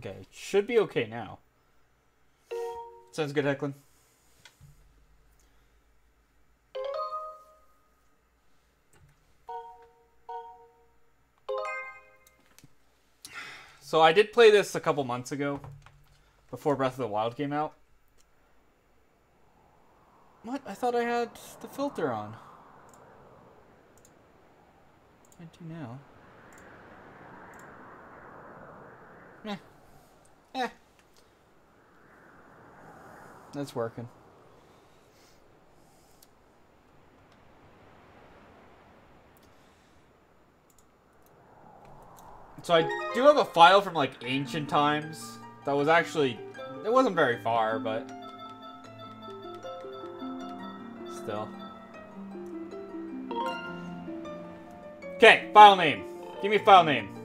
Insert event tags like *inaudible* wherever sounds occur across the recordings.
Okay, should be okay now. Sounds good, Hecklin. So I did play this a couple months ago, before Breath of the Wild came out. What? I thought I had the filter on. I do now. Eh. That's working. So I do have a file from like ancient times that was actually it wasn't very far, but still. Okay, file name. Give me file name.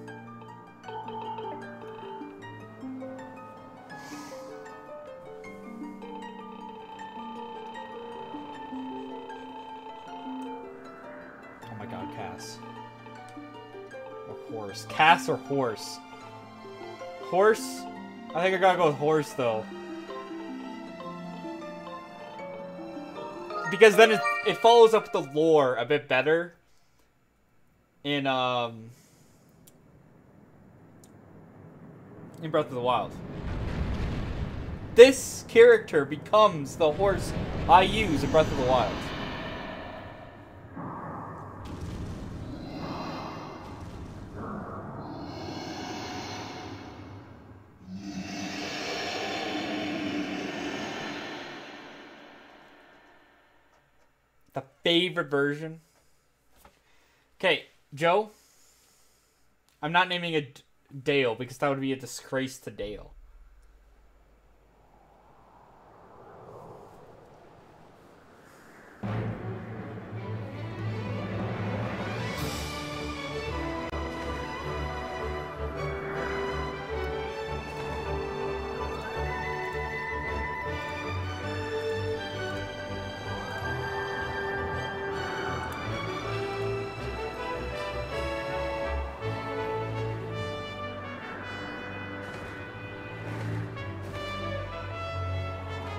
Cass or horse? Horse? I think I gotta go with horse, though. Because then it, it follows up the lore a bit better. In, um... In Breath of the Wild. This character becomes the horse I use in Breath of the Wild. The favorite version. Okay, Joe. I'm not naming it Dale because that would be a disgrace to Dale.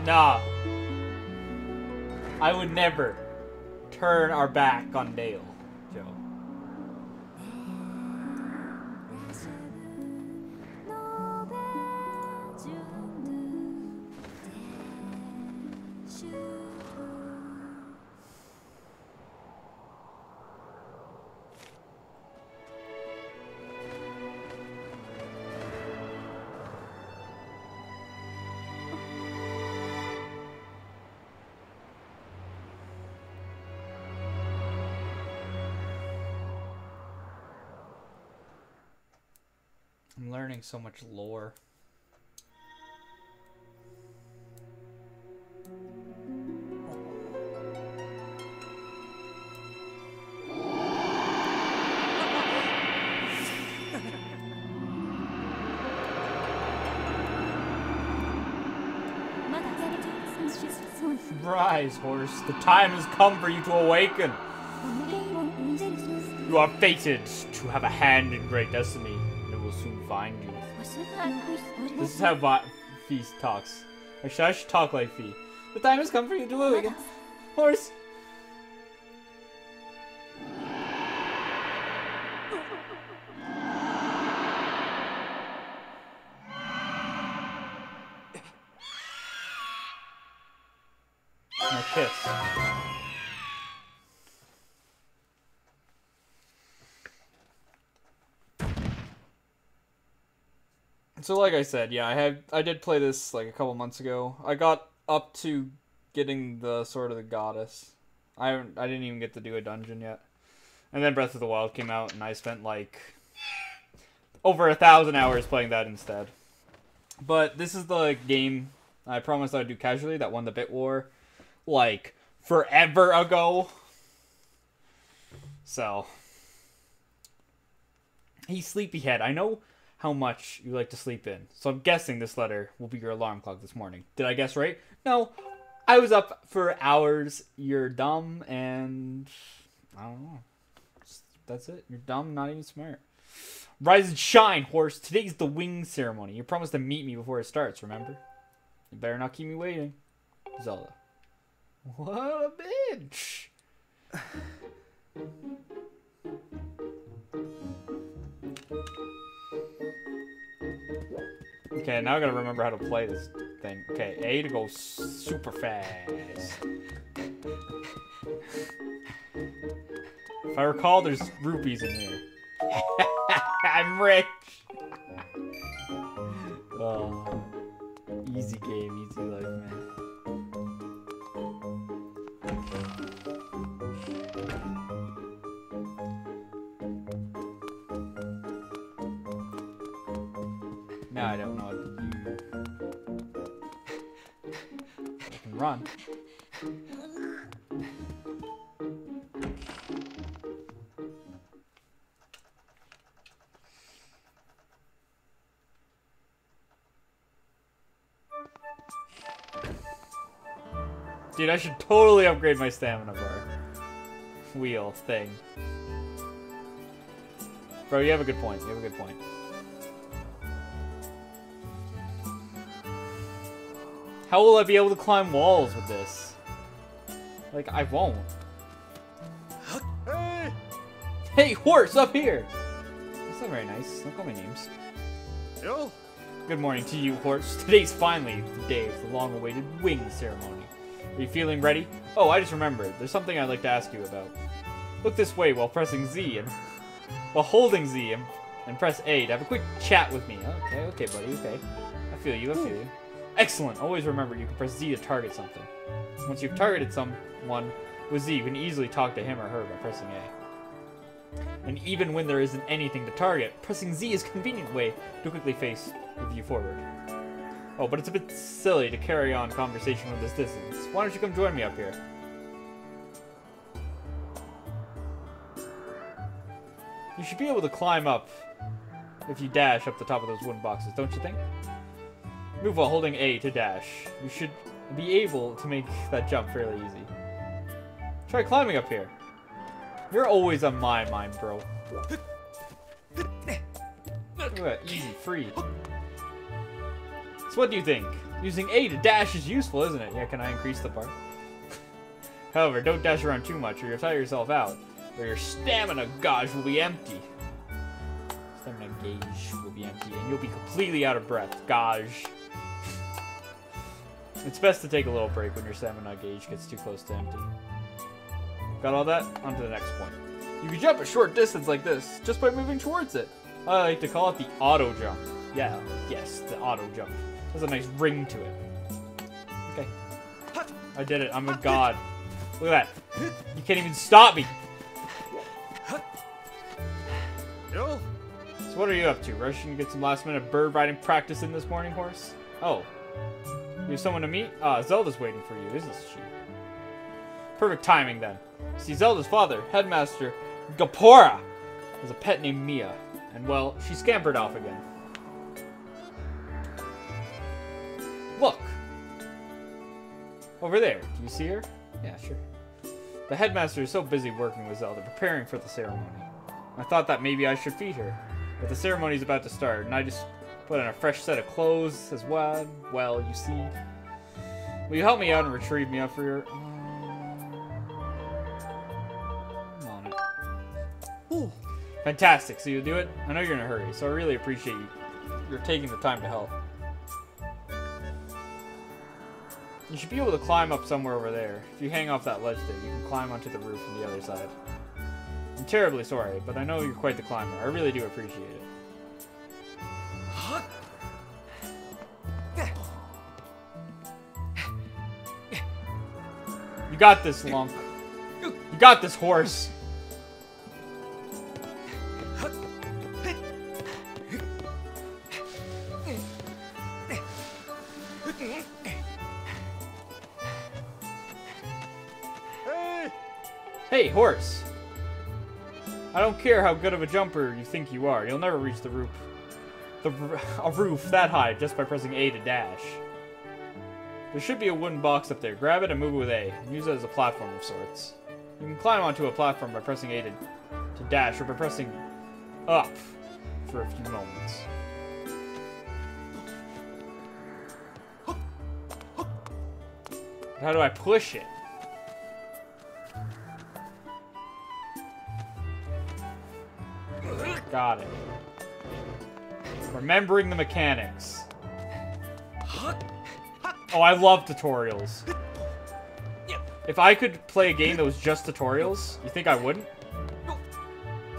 Nah. I would never turn our back on Dale, learning so much lore. Rise, horse. The time has come for you to awaken. You are fated to have a hand in great destiny, and it will soon find you. This is how Va- Fi talks. Actually, I should talk like Fi. The time has come for you to awaken. Horse. So like I said, yeah, I had I did play this like a couple months ago. I got up to getting the Sword of the Goddess. I haven't- I didn't even get to do a dungeon yet. And then Breath of the Wild came out and I spent like over a thousand hours playing that instead. But this is the game I promised I'd do casually that won the Bit War like forever ago. So he's Sleepyhead, I know how much you like to sleep in. So I'm guessing this letter will be your alarm clock this morning. Did I guess right? No. I was up for hours. You're dumb and I don't know. That's it. You're dumb, not even smart. Rise and shine, horse. Today's the wing ceremony. You promised to meet me before it starts, remember? You better not keep me waiting. Zelda. What a bitch. Okay, now I gotta remember how to play this thing. Okay, A to go super fast. If I recall, there's rupees in here. *laughs* I'm rich! Oh, easy game, easy life, man. Dude, I should totally upgrade my stamina bar. Wheel thing. Bro, you have a good point. You have a good point. How will I be able to climb walls with this? Like, I won't. Hey! Hey, horse, up here! That's not very nice. Don't call me names. Yo! Good morning to you, horse. *laughs* Today's finally the day of the long-awaited wing ceremony. Are you feeling ready? Oh, I just remembered. There's something I'd like to ask you about. Look this way while pressing Z and while holding Z and, and press A to have a quick chat with me. Okay, okay, buddy. Okay, I feel you. I feel you. Excellent. Always remember you can press Z to target something. Once you've targeted someone with Z, you can easily talk to him or her by pressing A. And even when there isn't anything to target, pressing Z is a convenient way to quickly face the view forward. Oh, but it's a bit silly to carry on conversation with this distance. Why don't you come join me up here? You should be able to climb up if you dash up the top of those wooden boxes, don't you think? Move while holding A to dash. You should be able to make that jump fairly easy. Try climbing up here. You're always on my mind, bro. Look at that, easy, free. So what do you think? Using A to dash is useful, isn't it? Yeah, can I increase the bar? *laughs* However, don't dash around too much or you'll tire yourself out, or your stamina gauge will be empty. Stamina gauge will be empty, and you'll be completely out of breath. Gauge. It's best to take a little break when your stamina gauge gets too close to empty. Got all that? On to the next point. You can jump a short distance like this, just by moving towards it. I like to call it the auto jump. Yeah, yes, the auto jump. Has a nice ring to it. Okay. I did it. I'm a god. Look at that. You can't even stop me. So what are you up to? Rushing to get some last minute bird riding practice in this morning, horse? Oh. You someone to meet? Ah, Zelda's waiting for you, isn't she? Perfect timing then. See, Zelda's father, Headmaster Gaepora, has a pet named Mia. And well, she scampered off again. Look! Over there. Do you see her? Yeah, sure. The headmaster is so busy working with Zelda, preparing for the ceremony. I thought that maybe I should feed her. But the ceremony's about to start, and I just put on a fresh set of clothes as well. Well, you see. Will you help me out and retrieve Mia for your... Um, I'm on it. Ooh. Fantastic, so you'll do it? I know you're in a hurry, so I really appreciate you. You're taking the time to help. You should be able to climb up somewhere over there. If you hang off that ledge there, you can climb onto the roof from the other side. I'm terribly sorry, but I know you're quite the climber. I really do appreciate it. You got this, Lunk. You got this, horse. Hey! Horse. I don't care how good of a jumper you think you are. You'll never reach the roof. The *laughs* a roof that high just by pressing A to dash. There should be a wooden box up there. Grab it and move it with A, and use it as a platform of sorts. You can climb onto a platform by pressing A to, to dash, or by pressing up. for a few moments. How do I push it? Got it. Remembering the mechanics. Oh, I love tutorials. If I could play a game that was just tutorials, you think I wouldn't?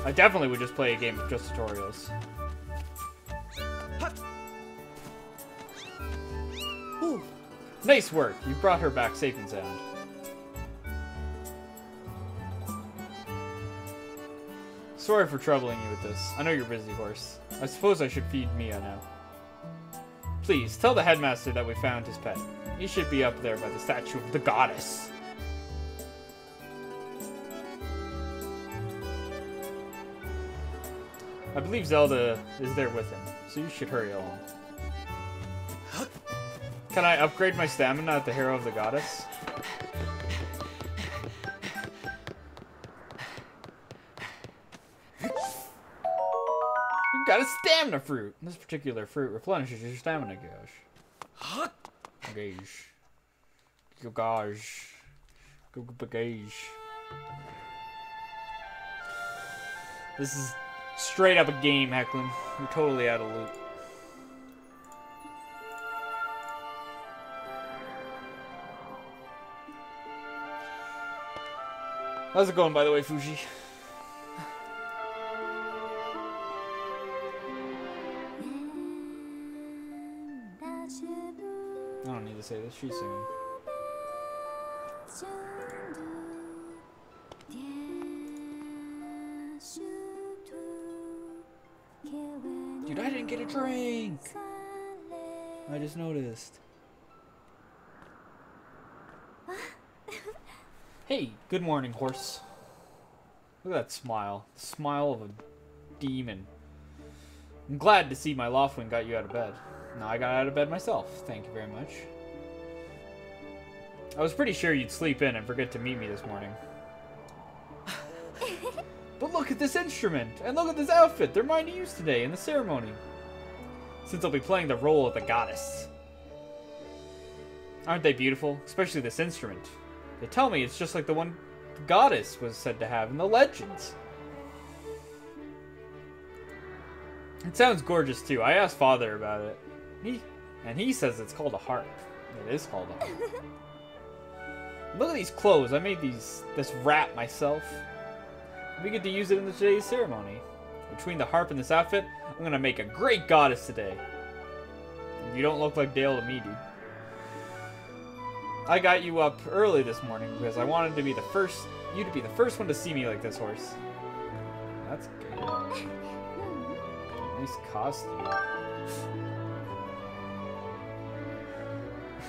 I definitely would just play a game of just tutorials. Nice work. You brought her back safe and sound. Sorry for troubling you with this. I know you're busy, horse. I suppose I should feed Mia now. Please, tell the headmaster that we found his pet. He should be up there by the statue of the goddess. I believe Zelda is there with him, so you should hurry along. Can I upgrade my stamina at the Hero of the Goddess? Stamina fruit. This particular fruit replenishes your stamina gauge. Gauge. Gauge. Gauge. This is straight up a game, Hecklin. You're totally out of loop. How's it going, by the way, Fuji? To say this. She's singing. Dude, I didn't get a drink. I just noticed. Hey, good morning, horse. Look at that smile. The smile of a demon. I'm glad to see my Loftwing got you out of bed. Now I got out of bed myself. Thank you very much. I was pretty sure you'd sleep in and forget to meet me this morning. *laughs* but look at this instrument! And look at this outfit! They're mine to use today in the ceremony. Since I'll be playing the role of the goddess. Aren't they beautiful? Especially this instrument. They tell me it's just like the one the goddess was said to have in the legends. It sounds gorgeous too. I asked father about it. He and he says it's called a harp. It is called a harp. *laughs* Look at these clothes. I made these this wrap myself. We get to use it in today's ceremony. Between the harp and this outfit, I'm gonna make a great goddess today. You don't look like Dale to me, dude. I got you up early this morning because I wanted to be the first, you to be the first one to see me like this horse. That's good. *laughs* Nice costume.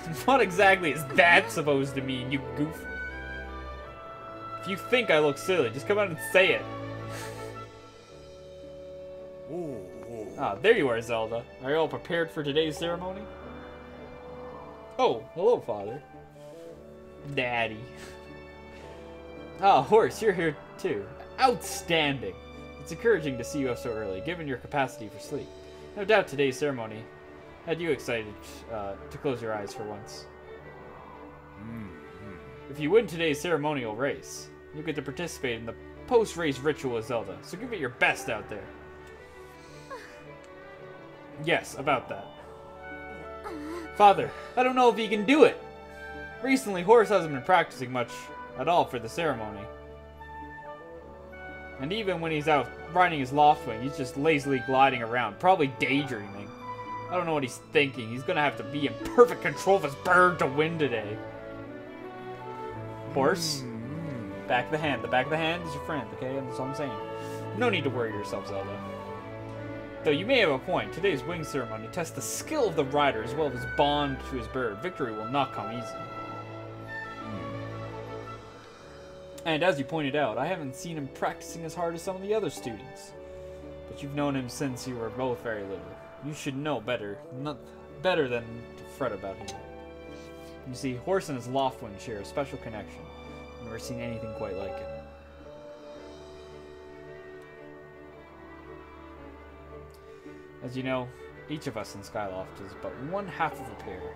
*laughs* what exactly is that supposed to mean, you goof? If you think I look silly, just come out and say it. Ah, there you are, Zelda. Are you all prepared for today's ceremony? Oh, hello, Father. Daddy. *laughs* Ah, Horse, you're here too. Outstanding. It's encouraging to see you up so early, given your capacity for sleep. No doubt today's ceremony had you excited uh, to close your eyes for once. If you win today's ceremonial race, you get to participate in the post-race ritual with Zelda, so give it your best out there. Yes, about that. Father, I don't know if he can do it. Recently, Horace hasn't been practicing much at all for the ceremony. And even when he's out riding his Loftwing, he's just lazily gliding around, probably daydreaming. I don't know what he's thinking. He's gonna have to be in perfect control of his bird to win today. Horse, back of the hand. The back of the hand is your friend, okay? That's all I'm saying. No need to worry yourself, Zelda. Though you may have a point, today's wing ceremony tests the skill of the rider as well as his bond to his bird. Victory will not come easy. And as you pointed out, I haven't seen him practicing as hard as some of the other students. But you've known him since you were both very little. You should know better, not better than to fret about him. You see, Horse and his Loftwing share a special connection. I've never seen anything quite like it. As you know, each of us in Skyloft is but one half of a pair,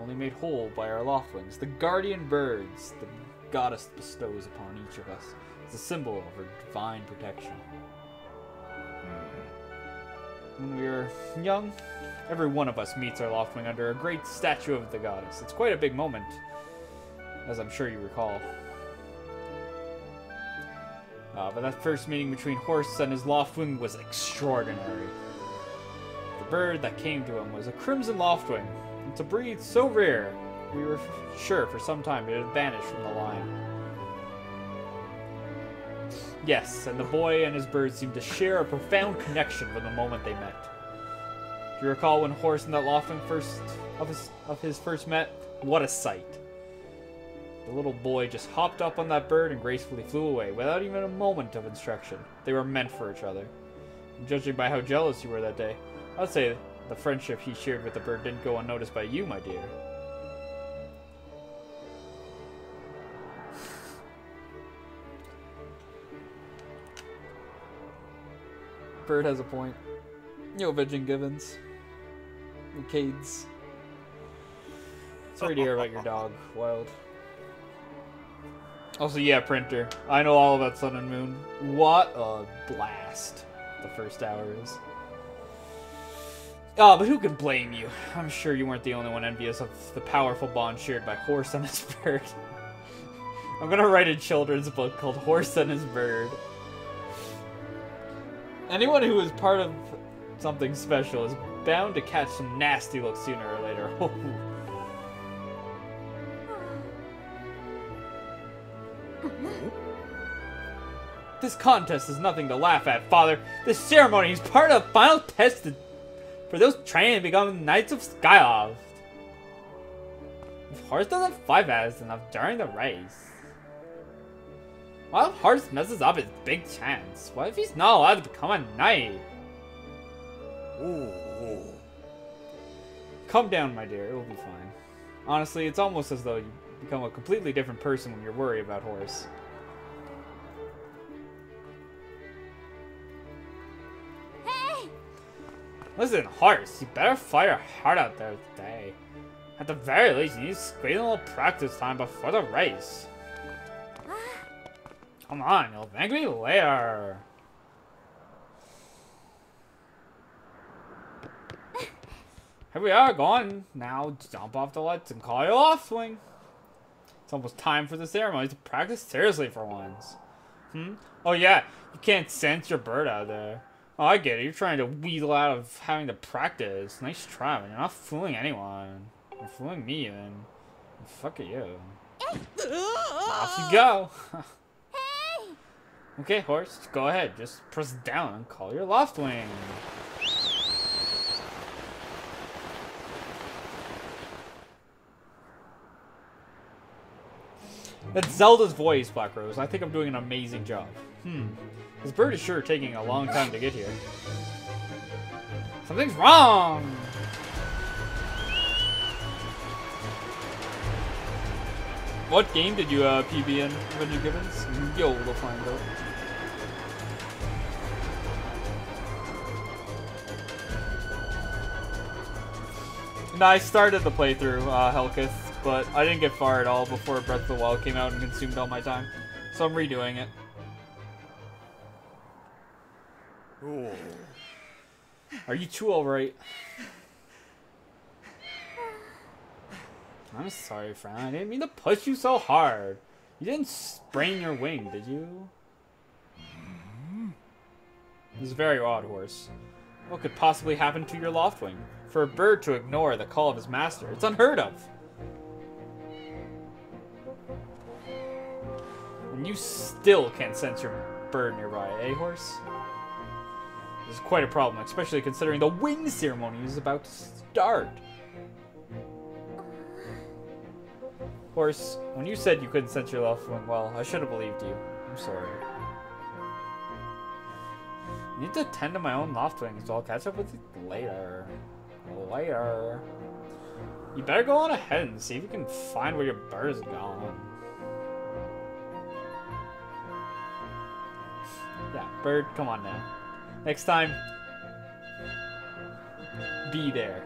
only made whole by our loftwings, the guardian birds the goddess bestows upon each of us as a symbol of her divine protection. When we were young, every one of us meets our loftwing under a great statue of the goddess. It's quite a big moment, as I'm sure you recall. Uh, but that first meeting between Horse and his loftwing was extraordinary. The bird that came to him was a crimson loftwing. It's a breed so rare, we were sure for some time it had vanished from the line. Yes, and the boy and his bird seemed to share a profound connection from the moment they met. Do you recall when Horace and that loftwing first of his of his first met? What a sight! The little boy just hopped up on that bird and gracefully flew away without even a moment of instruction. They were meant for each other. And judging by how jealous you were that day, I'd say the friendship he shared with the bird didn't go unnoticed by you, my dear. Bird has a point. Yo, Virgin Givens. Cades. Sorry to hear about your dog, Wild. Also, yeah, printer. I know all about Sun and Moon. What a blast the first hour is. Oh, but who could blame you? I'm sure you weren't the only one envious of the powerful bond shared by Horse and his *laughs* bird. I'm gonna write a children's book called Horse and his Bird. Anyone who is part of something special is bound to catch some nasty looks sooner or later. *laughs* This contest is nothing to laugh at, Father. This ceremony is part of the final test for those training to become Knights of Skyloft. If Horse doesn't fight fast enough during the race. What if Horse messes up his big chance? What if he's not allowed to become a knight? Ooh. Calm down, my dear. It will be fine. Honestly, it's almost as though you become a completely different person when you're worried about Horace. Hey! Listen, Horace, you better fight your heart out there today. At the very least, you need to squeeze a little practice time before the race. Come on, you'll thank me later. Here we are, gone. Now jump off the lights and call your Loftwing. It's almost time for the ceremony to practice seriously for once. Hmm? Oh yeah, you can't sense your bird out there. Oh, I get it. You're trying to weasel out of having to practice. Nice try, but you're not fooling anyone. You're fooling me, even. Fuck you. Off you go. *laughs* Okay, horse, go ahead. Just press down and call your loft wing. That's Zelda's voice, Black Rose. I think I'm doing an amazing job. Hmm. This bird is sure taking a long time to get here. Something's wrong! What game did you uh, PB in, Avenger Gibbons? Yo, we'll find out. I started the playthrough, uh, Helkith, but I didn't get far at all before Breath of the Wild came out and consumed all my time. So I'm redoing it. Are you two alright? I'm sorry, friend. I didn't mean to push you so hard. You didn't sprain your wing, did you? This is very odd, horse. What could possibly happen to your loft wing? For a bird to ignore the call of his master, it's unheard of. And you still can't sense your bird nearby, eh, horse? This is quite a problem, especially considering the wing ceremony is about to start. Horse, when you said you couldn't sense your loft wing well, I should have believed you. I'm sorry. I need to tend to my own loft wing, so I'll catch up with you later. Later. You better go on ahead and see if you can find where your bird is gone. Yeah, bird, come on now. Next time, be there.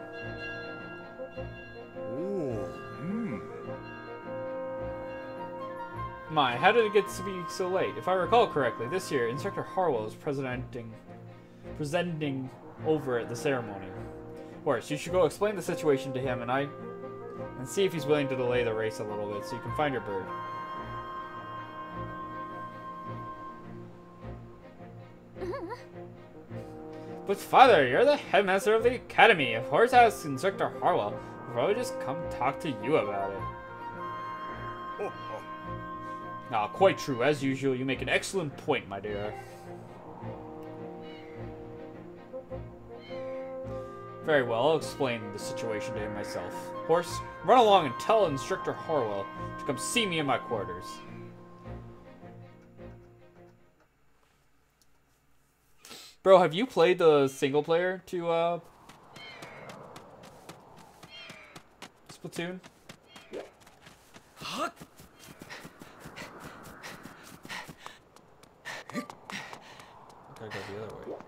Oh, hmm. My, how did it get to be so late? If I recall correctly, this year Instructor Horwell is presenting, presenting over at the ceremony. Horace, you should go explain the situation to him and I, and see if he's willing to delay the race a little bit so you can find your bird. *laughs* But father, you're the headmaster of the academy. If Horace asks Instructor Horwell, he'll probably just come talk to you about it. Oh, oh. Ah, quite true. As usual, you make an excellent point, my dear. Very well, I'll explain the situation to him myself. Horse, run along and tell Instructor Horwell to come see me in my quarters. Bro, have you played the single player to, uh... Splatoon? Gotta go the other way.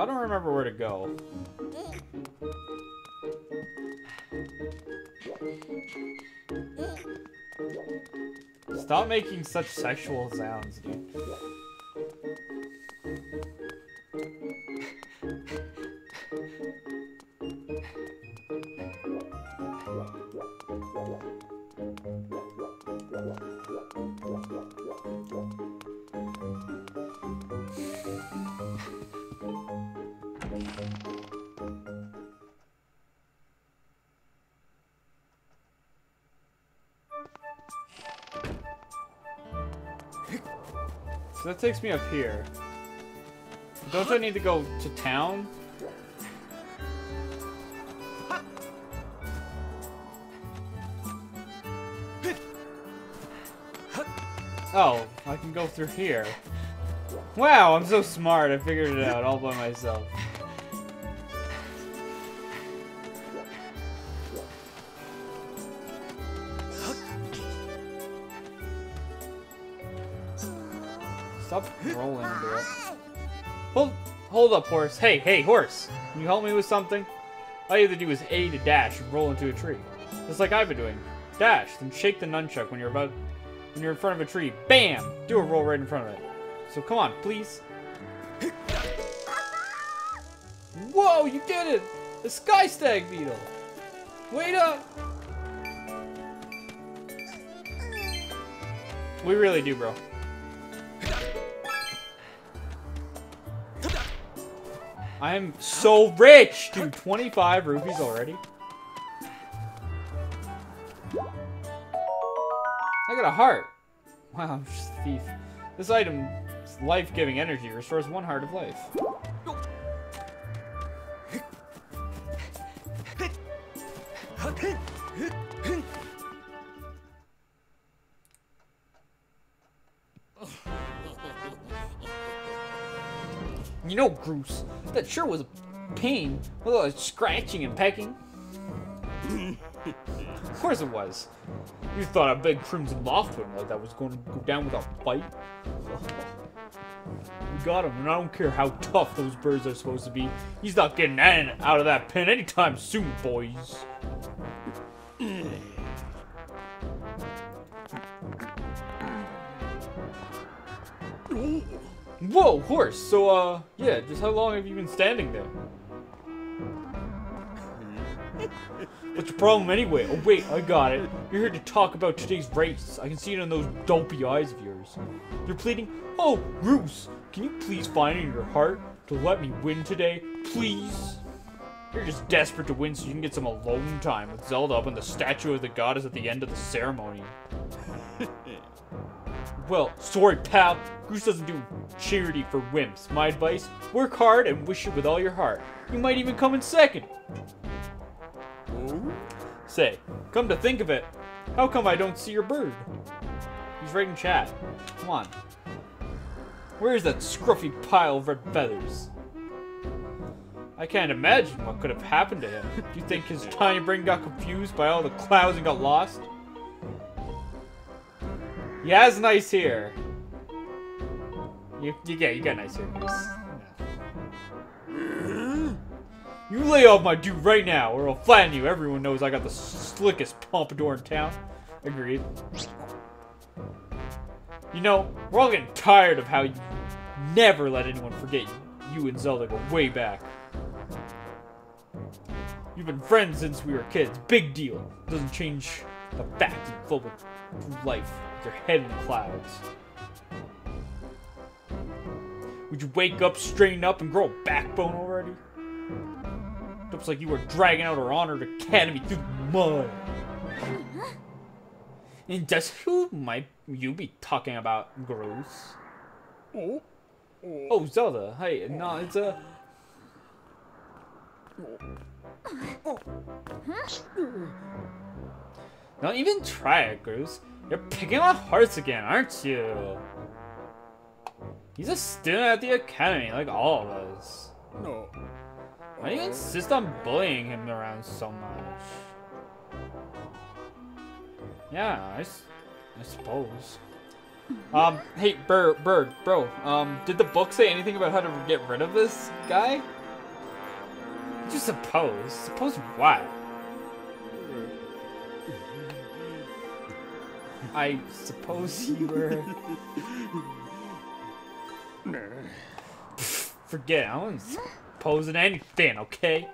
I don't remember where to go. Stop making such sexual sounds, dude. Takes me up here. Don't I need to go to town? Oh, I can go through here. Wow, I'm so smart. I figured it out all by myself. Hold up, horse. Hey, hey, horse. Can you help me with something? All you have to do is A to dash and roll into a tree. Just like I've been doing. Dash, then shake the nunchuck when you're about when you're in front of a tree. Bam! Do a roll right in front of it. So come on, please. Whoa, you did it! The sky stag beetle! Wait up! We really do, bro. I am so rich, dude. 25 rupees already. I got a heart. Wow, I'm just a thief. This item, life-giving energy, restores one heart of life. You know, Groose, that sure was a pain. With all that scratching and pecking. of course it was. You thought a big Crimson Loftwing like that was going to go down without a fight? We got him, and I don't care how tough those birds are supposed to be. He's not getting out of that pen anytime soon, boys. *clears throat* Whoa, horse. So, uh, yeah, just how long have you been standing there? *laughs* What's your problem anyway? Oh, wait, I got it. You're here to talk about today's race. I can see it in those dopey eyes of yours. You're pleading, Oh, Groose, can you please find in your heart to let me win today? Please? You're just desperate to win so you can get some alone time with Zelda up on the statue of the goddess at the end of the ceremony. *laughs* Well, sorry, pal. Groose doesn't do charity for wimps. My advice, work hard and wish it with all your heart. You might even come in second. Say, come to think of it, how come I don't see your bird? He's right in chat. Come on. Where is that scruffy pile of red feathers? I can't imagine what could have happened to him. Do you think his tiny brain got confused by all the clouds and got lost? He has nice hair. You, you get, you got nice hair, Groose. You lay off my dude right now, or I'll flatten you. Everyone knows I got the slickest pompadour in town. Agreed. You know, we're all getting tired of how you never let anyone forget you. You and Zelda go way back. You've been friends since we were kids. Big deal. Doesn't change the fact through life your head in the clouds. Would you wake up, straighten up, and grow a backbone already? Looks like you were dragging out our honored academy through the mud. And just who might you be talking about, Groose? Oh. Oh, Zelda. Hey, no, it's uh, oh. a. Don't even try it, Groose. You're picking on hearts again, aren't you? He's a student at the academy, like all of us. No. Why do you insist on bullying him around so much? Yeah, I, s- I suppose. *laughs* Um, hey, Bird, Bird, bro, um, did the book say anything about how to get rid of this guy? You suppose. Suppose what? I suppose you were. Forget it. I wasn't supposing anything, okay?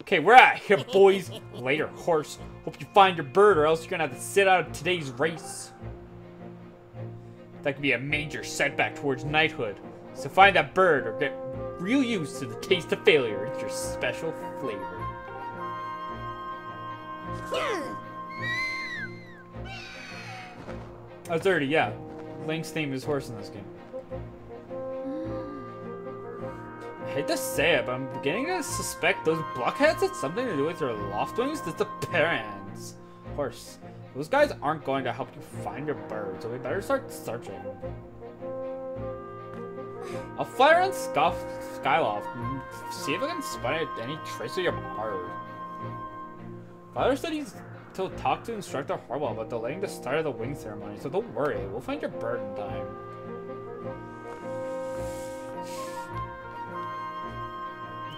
Okay, we're out here, boys. Later, horse. Hope you find your bird, or else you're gonna have to sit out of today's race. That could be a major setback towards knighthood. So find that bird, or get real used to the taste of failure. It's your special flavor. Oh, 30, yeah. Link's name is horse in this game. I hate to say it, but I'm beginning to suspect those blockheads had something to do with your Loftwings disappearance. Horse, those guys aren't going to help you find your bird, so we better start searching. I'll fly around Scoff, Skyloft and see if I can spot any trace of your bird. Father said he's to talk to Instructor Horwell about delaying the start of the wing ceremony, so don't worry, we'll find your bird in time.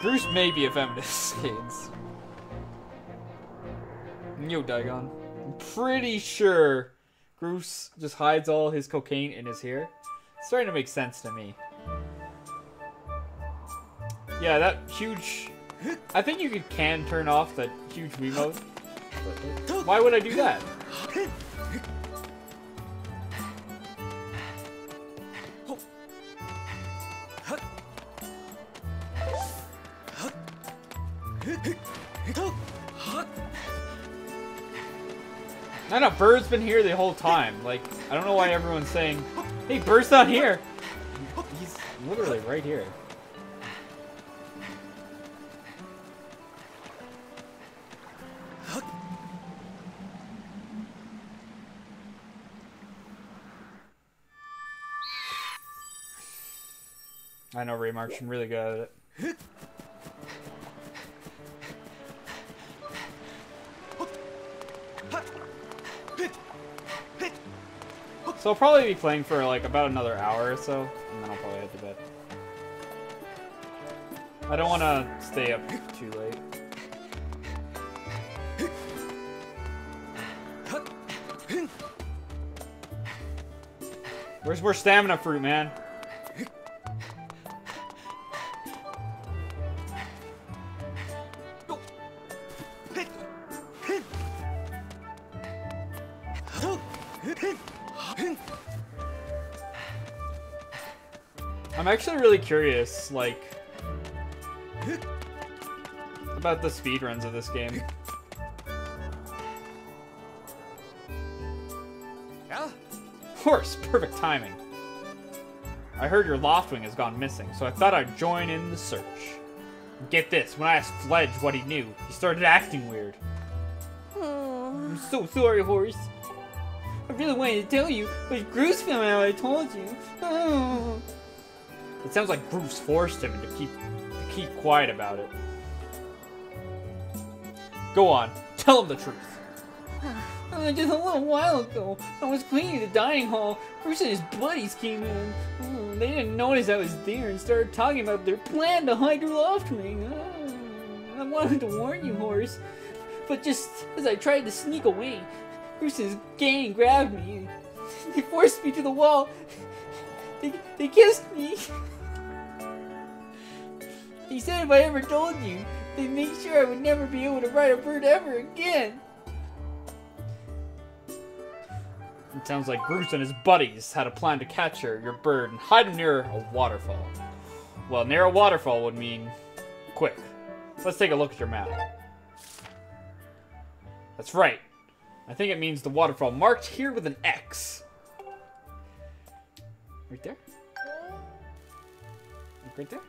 Groose may be a feminist, *laughs* Skates. Yo, Daigon. I'm pretty sure Groose just hides all his cocaine in his hair. It's starting to make sense to me. Yeah, that huge... I think you can turn off that huge Wiimote. Why would I do that? I know, Bird's been here the whole time. Like, I don't know why everyone's saying, hey, Bird's not here. He's literally right here. I know Ray Raymark's really good at it. So I'll probably be playing for like about another hour or so, and then I'll probably head to bed. I don't want to stay up too late. Where's more stamina fruit, man? Actually really curious, like, about the speedruns of this game. Yeah? Horse, perfect timing. I heard your Loftwing has gone missing, so I thought I'd join in the search. Get this, when I asked Fledge what he knew, he started acting weird. I'm so sorry, Horse. I really wanted to tell you, but Groose found out I told you. Oh. It sounds like Groose forced him to keep to keep quiet about it. Go on, tell him the truth. *sighs* Just a little while ago, I was cleaning the dining hall. Groose and his buddies came in. Oh, they didn't notice I was there and started talking about their plan to hide your. Oh, *sighs* I wanted to warn you, Horace, but just as I tried to sneak away, Groose's gang grabbed me. *laughs* They forced me to the wall. They, they kissed me. He said if I ever told you, they'd make sure I would never be able to ride a bird ever again. It sounds like Groose and his buddies had a plan to catch her, your bird, and hide him near a waterfall. Well, near a waterfall would mean quick. Let's take a look at your map. That's right. I think it means the waterfall marked here with an X. Right there? Like right there?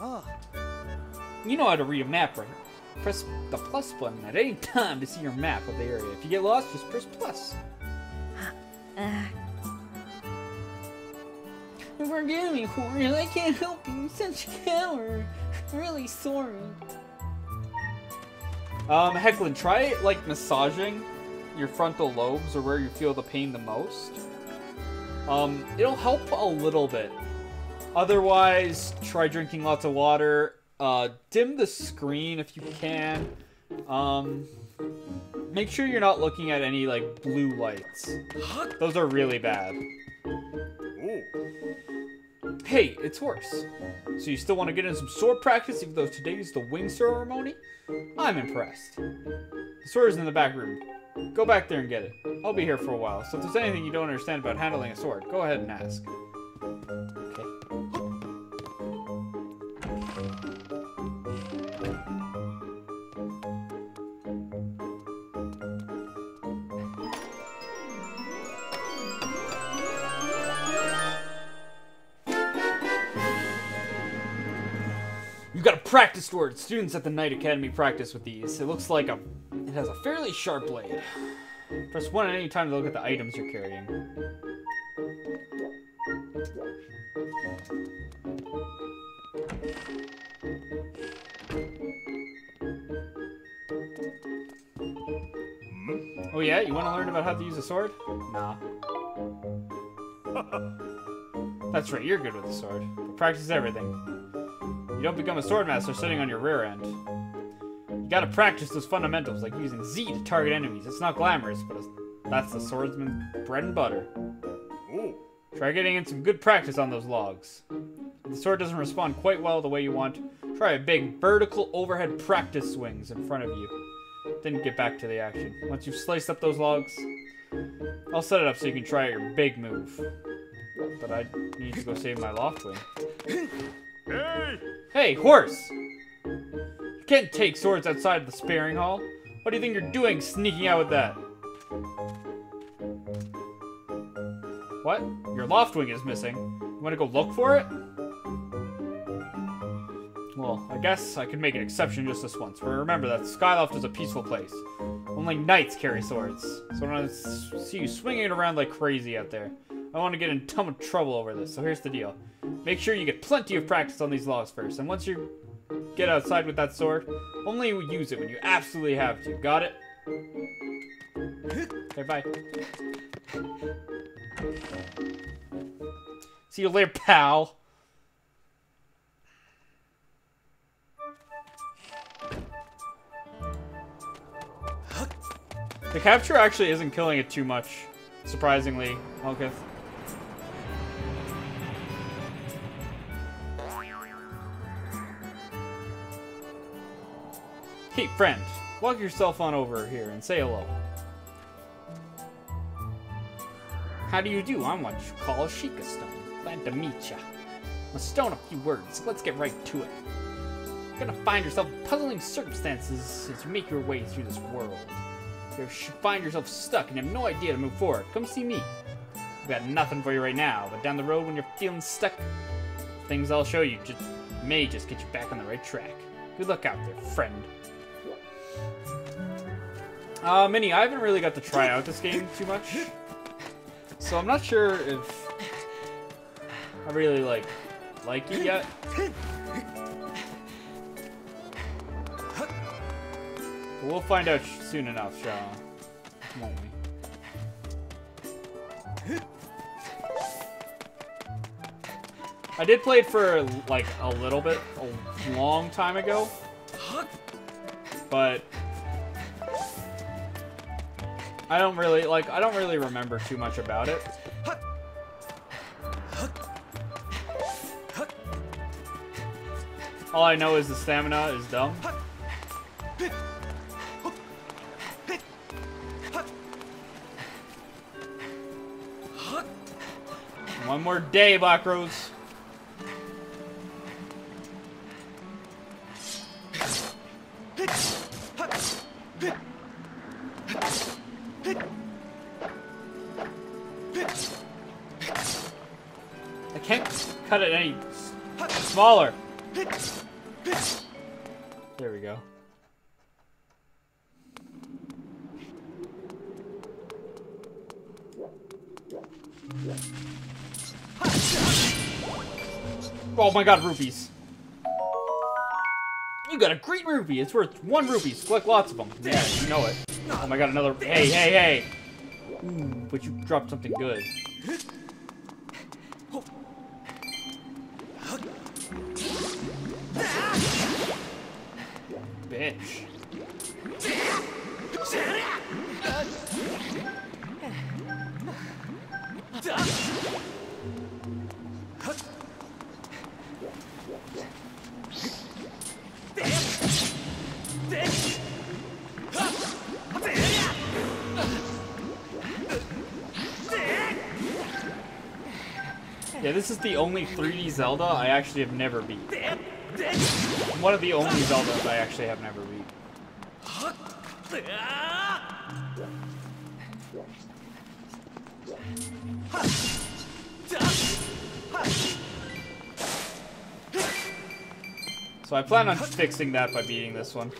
Ah. You know how to read a map, right? Press the plus button at any time to see your map of the area. If you get lost, just press plus. Forgive me, Horace. I can't help you. You're such a coward. I'm really sorry. Um, Hecklin, try like massaging your frontal lobes or where you feel the pain the most. Um, it'll help a little bit. Otherwise, try drinking lots of water. Uh, dim the screen if you can. Um, make sure you're not looking at any like blue lights. Those are really bad. Oh. Hey, it's worse. So you still want to get in some sword practice even though today's the wing ceremony? I'm impressed. The sword is in the back room. Go back there and get it. I'll be here for a while, so if there's anything you don't understand about handling a sword, go ahead and ask. Okay. You've got a practice sword. Students at the Knight Academy practice with these. It looks like a. It has a fairly sharp blade. Press 1 at any time to look at the items you're carrying. Hmm? Oh yeah? You want to learn about how to use a sword? Nah. *laughs* That's right, you're good with the sword. But practice everything. You don't become a swordmaster sitting on your rear end. You gotta practice those fundamentals, like using Z to target enemies. It's not glamorous, but it's, that's the swordsman's bread and butter. Oh. Try getting in some good practice on those logs. If the sword doesn't respond quite well the way you want, try a big vertical overhead practice swings in front of you. Then get back to the action. Once you've sliced up those logs, I'll set it up so you can try your big move. But I need to go save my Loftwing. *coughs* Hey! Hey, horse! Can't take swords outside the sparing hall. What do you think you're doing sneaking out with that? What? Your loft wing is missing. You want to go look for it? Well, I guess I can make an exception just this once, but remember that Skyloft is a peaceful place. Only knights carry swords, so when I see you swinging it around like crazy out there, I want to get in a ton of trouble over this, so here's the deal. Make sure you get plenty of practice on these logs first, and once you get outside with that sword, only use it when you absolutely have to. Got it? Okay, bye. See you later, pal. The capture actually isn't killing it too much. Surprisingly, okay. Hey, friend, walk yourself on over here and say hello. How do you do? I'm what you call a Sheikah Stone. Glad to meet ya. A stone, a few words. Let's get right to it. You're gonna find yourself in puzzling circumstances as you make your way through this world. You should find yourself stuck and have no idea to move forward, come see me. I've got nothing for you right now, but down the road when you're feeling stuck, things I'll show you just may just get you back on the right track. Good luck out there, friend. Uh, Minnie, I haven't really got to try out this game too much. So I'm not sure if I really like like it yet. But we'll find out soon enough, shall we? I did play it for like a little bit, a long time ago, but I don't really like. I don't really remember too much about it. All I know is the stamina is dumb. One more day, Black Rose. Smaller. There we go. Oh my god, rupees. You got a great rupee. It's worth one rupee. Collect lots of them. Yeah, you know it. Oh my god, another. Hey, hey, hey. Ooh, but you dropped something good. Bitch. Yeah, this is the only 3D Zelda I actually have never beat. One of the only Zeldas I actually have never beat. So I plan on fixing that by beating this one.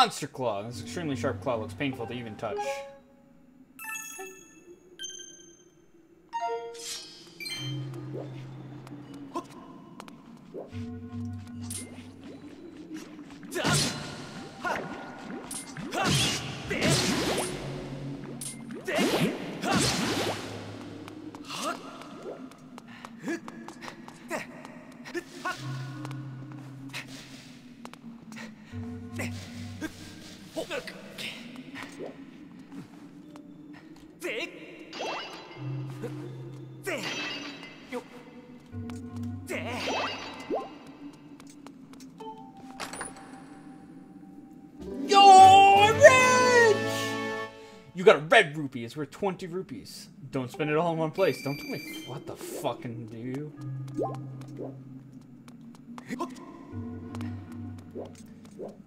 Monster claw. This extremely sharp claw looks painful to even touch. It's worth 20 rupees. Don't spend it all in one place. Don't tell me what the fucking do you?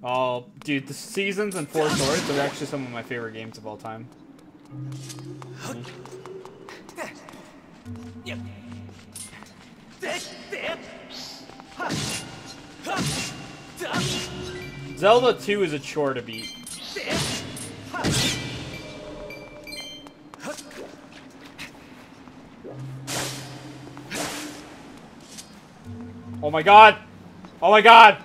Oh, dude, the seasons and Four Swords are actually some of my favorite games of all time. Zelda 2 is a chore to beat. Oh my god! Oh my god!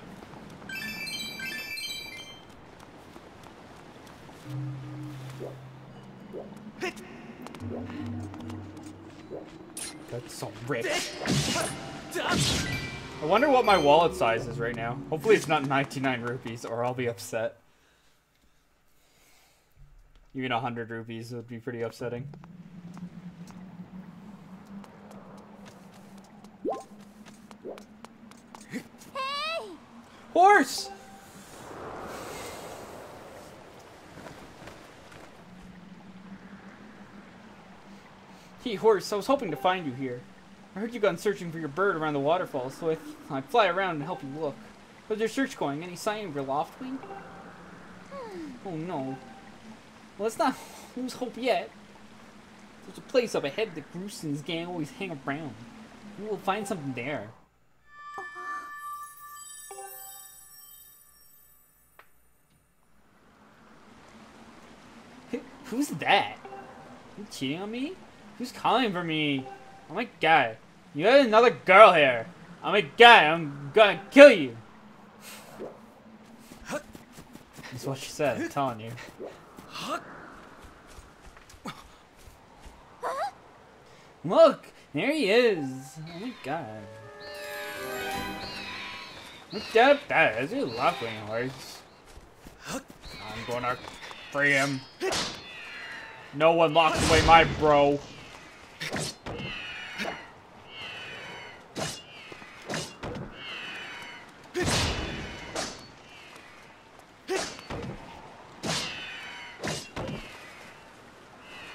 That's so rich. I wonder what my wallet size is right now. Hopefully it's not 99 rupees or I'll be upset. Even 100 rupees would be pretty upsetting. Horse! Hey, horse, I was hoping to find you here. I heard you gone searching for your bird around the waterfall, so I I'd fly around and help you look. How's your search going? Any sign of your loftwing? Oh no. Well, let's not *laughs* lose hope yet. There's a place up ahead that Groose's gang always hang around. We'll find something there. Who's that? You cheating on me? Who's calling for me? Oh my god. You got another girl here. Oh my god, I'm gonna kill you. That's what she said, I'm telling you. Look, there he is. Oh my god. Look at that, that's your Loftwing horse. I'm gonna free him. No one locks away my bro.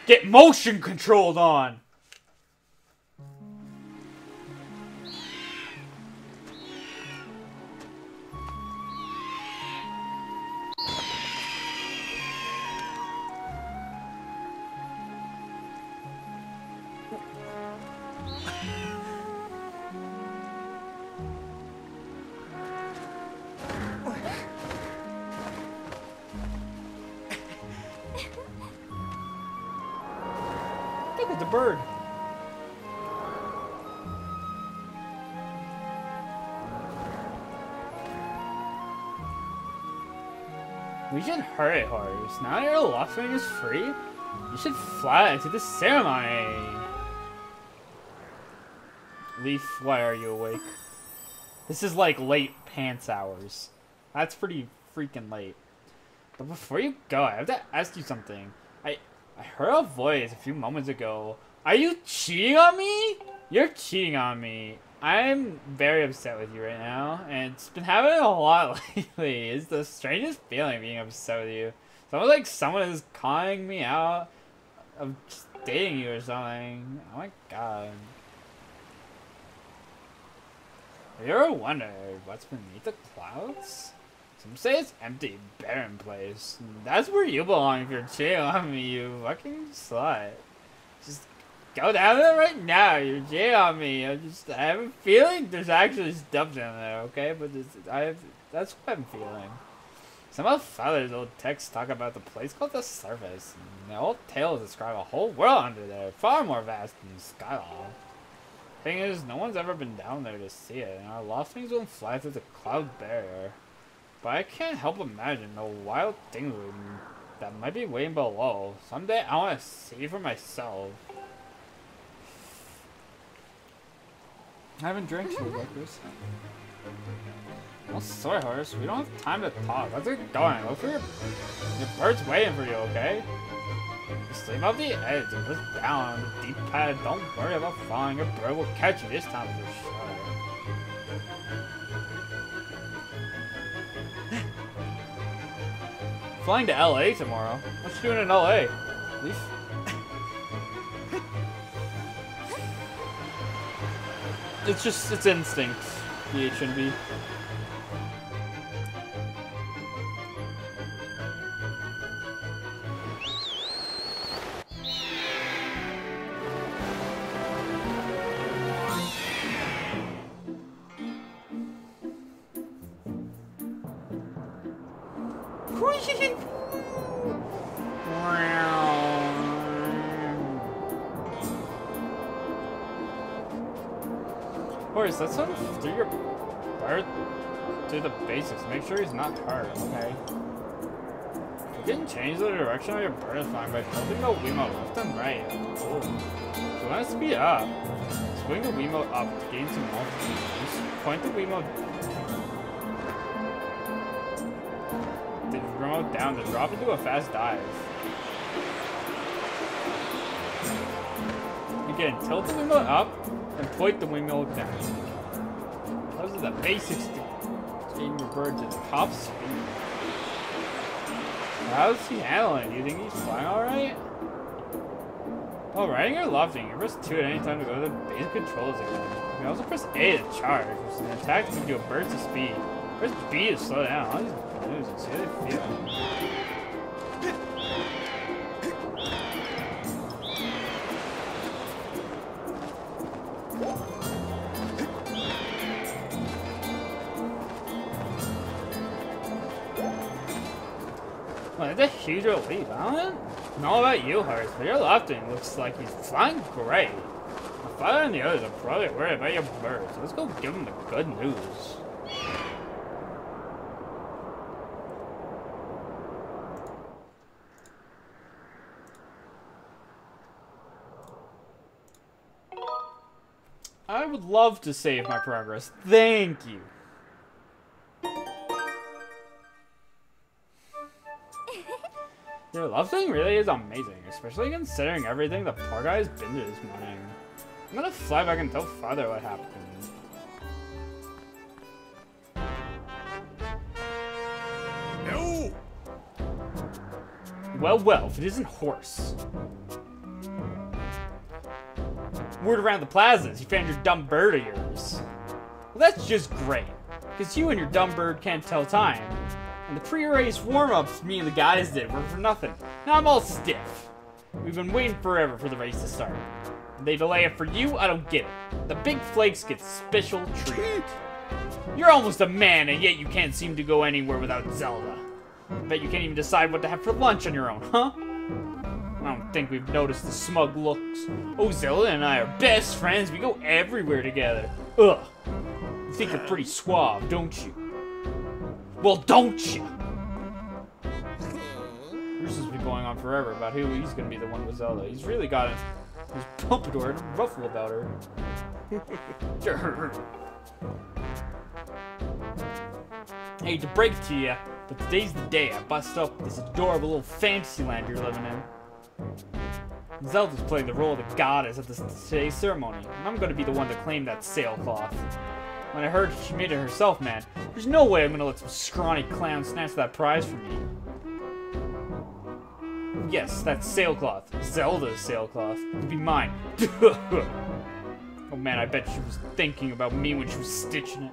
Get motion controlled on. Hurry, Horus. Now your Loftwing is free, you should fly to the ceremony. Leaf, why are you awake? This is like late pants hours. That's pretty freaking late. But before you go, I have to ask you something. I I heard a voice a few moments ago. Are you cheating on me? You're cheating on me. I'm very upset with you right now, and it's been happening a lot *laughs* lately. It's the strangest feeling being upset with you. It's almost like someone is calling me out of dating you or something. Oh my god. Have you ever wondered what's beneath the clouds? Some say it's empty, barren place. That's where you belong if you're cheating on me, you fucking slut. Just go down there right now. You're cheating on me. I just I have a feeling there's actually stuff down there, okay? But I have, that's what I'm feeling. Some of Father's old texts talk about the place called the Surface. And the old tales describe a whole world under there, far more vast than Skyloft. Thing is, no one's ever been down there to see it, and our Loftwings won't fly through the cloud barrier. But I can't help imagine the wild things that might be waiting below. Someday I want to see for myself. I haven't drank so like this. Well, sorry, Horace. We don't have time to talk. Let's get going. Look for your... Your bird's waiting for you, okay? Just sleep off the edge and push down on the deep pad. Don't worry about falling. Your bird will catch you this time for sure. *laughs* Flying to LA tomorrow. What you doing in LA? Leaf? It's just, it's instinct. The H direction of your bird is by tilting the Wiimote left and right. Cool. So when I speed up, swing the Wiimote up to gain some altitude. Just point the Wiimote the remote down to drop into a fast dive. Again, tilt the Wiimote up and point the Wiimote down. Those are the basics to gain your bird to the top speed. How's he handling? Do you think he's flying alright? While oh, riding or Loftwing, you press 2 at any time to go to the basic controls again. You can also press A to charge, which is an attack to you a burst of speed. Press B to slow down. All these and see how they feel. A huge relief. I know about you, Hurst, but your Loftwing looks like he's flying great. My father and the others are probably worried about your bird, so let's go give them the good news. I would love to save my progress. Thank you. Your Loftwing really is amazing, especially considering everything the poor guy's been through this morning. I'm gonna fly back and tell father what happened. No! Well, well, if it isn't horse. Word around the plazas, you found your dumb bird of yours. Well, that's just great, because you and your dumb bird can't tell time. And the pre-race warm-ups me and the guys did were for nothing. Now I'm all stiff. We've been waiting forever for the race to start. They delay it for you, I don't get it. The big flakes get special treat. You're almost a man, and yet you can't seem to go anywhere without Zelda. I bet you can't even decide what to have for lunch on your own, huh? I don't think we've noticed the smug looks. Oh, Zelda and I are best friends. We go everywhere together. Ugh. You think you're pretty suave, don't you? Well, don't you? This has been going on forever about who he's gonna be the one with Zelda. He's really got his, his pompadour and ruffle about her. *laughs* Hate to break it to you, but today's the day I bust up this adorable little fantasy land you're living in. Zelda's playing the role of the goddess at this today's ceremony, and I'm gonna be the one to claim that sailcloth. When I heard she made it herself, man, there's no way I'm gonna let some scrawny clown snatch that prize from me. Yes, that sailcloth. Zelda's sailcloth. Would be mine. *laughs* oh man, I bet she was thinking about me when she was stitching it.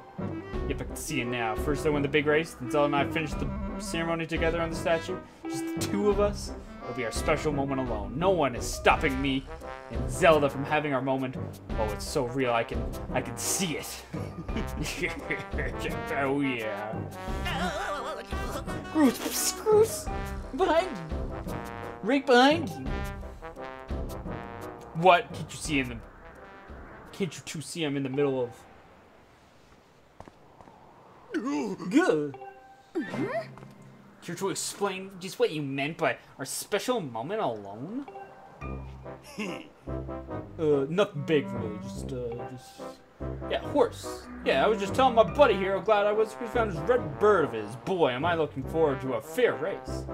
Yep, I can see it now. First I won the big race, then Zelda and I finished the ceremony together on the statue. Just the two of us. It'll be our special moment alone. No one is stopping me and Zelda from having our moment. Oh, it's so real. I can, I can see it. *laughs* oh yeah. Groose, Groose, behind you. Right behind you. What? Can't you see in the? Can't you two see I'm in the middle of? Good. Mm-hmm. Here to explain just what you meant by our special moment alone? *laughs* uh, nothing big really, just, uh, just... Yeah, horse. Yeah, I was just telling my buddy here how glad I was we found his red bird of his. Boy, am I looking forward to a fair race.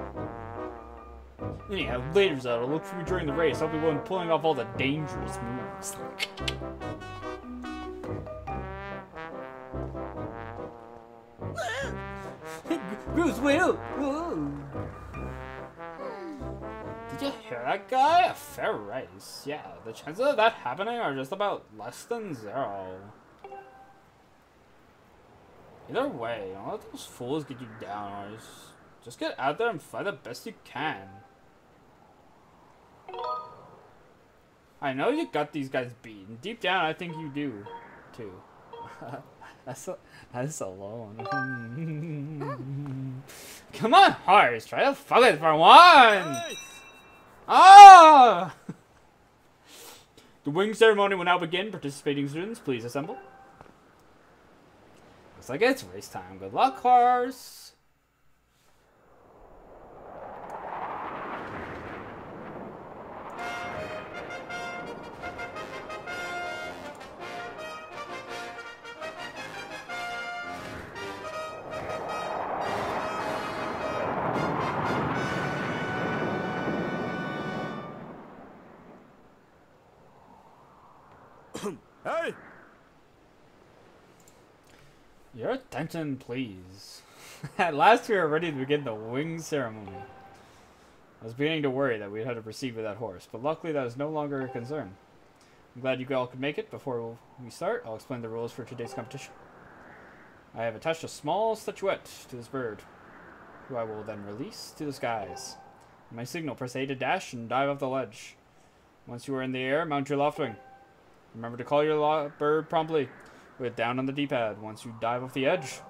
Anyhow, later, Zelda, look for you during the race. I'll be one pulling off all the dangerous moves. Groose! Whoa. Did you hear that guy? A fair race. Yeah, the chances of that happening are just about less than zero. Either way, don't let those fools get you down, or just, just get out there and fly the best you can. I know you got these guys beaten. deep down I think you do, too. *laughs* that's that's alone. *laughs* Come on, Horse, try to fuck it for one. Ah! *laughs* The wing ceremony will now begin. Participating students, please assemble. Looks like it's race time. Good luck, horse. Hey! Your attention, please. *laughs* At last, we are ready to begin the wing ceremony. I was beginning to worry that we'd had to proceed with that horse, but luckily that is no longer a concern. I'm glad you all could make it. Before we start, I'll explain the rules for today's competition. I have attached a small statuette to this bird, who I will then release to the skies. My signal, press A to dash and dive off the ledge. Once you are in the air, mount your loft wing. Remember to call your bird promptly, with down on the D-pad once you dive off the edge.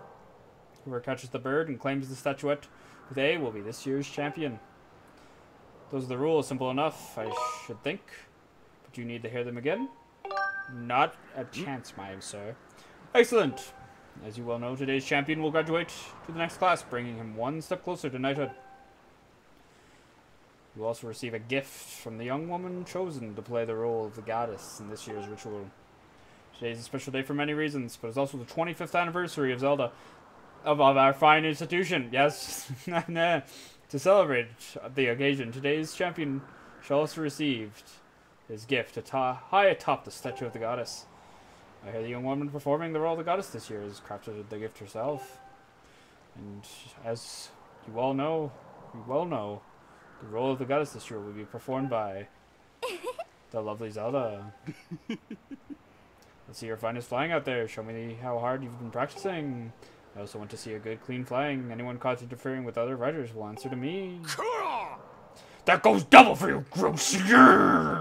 Whoever catches the bird and claims the statuette with A will be this year's champion. Those are the rules, simple enough, I should think. But you need to hear them again? Not a hmm. chance, my sir. Excellent. As you well know, today's champion will graduate to the next class, bringing him one step closer to knighthood. You also receive a gift from the young woman chosen to play the role of the goddess in this year's ritual. Today is a special day for many reasons, but it's also the 25th anniversary of Zelda, of, of our fine institution. Yes, *laughs* to celebrate the occasion, today's champion shall also receive his gift ato- high atop the statue of the goddess. I hear the young woman performing the role of the goddess this year has crafted the gift herself. And as you all know, you well know, the role of the goddess this year will be performed by *laughs* the lovely Zelda. Let's see your finest flying out there. Show me how hard you've been practicing. I also want to see a good, clean flying. Anyone caught interfering with other riders will answer to me. That goes double for you, Groose.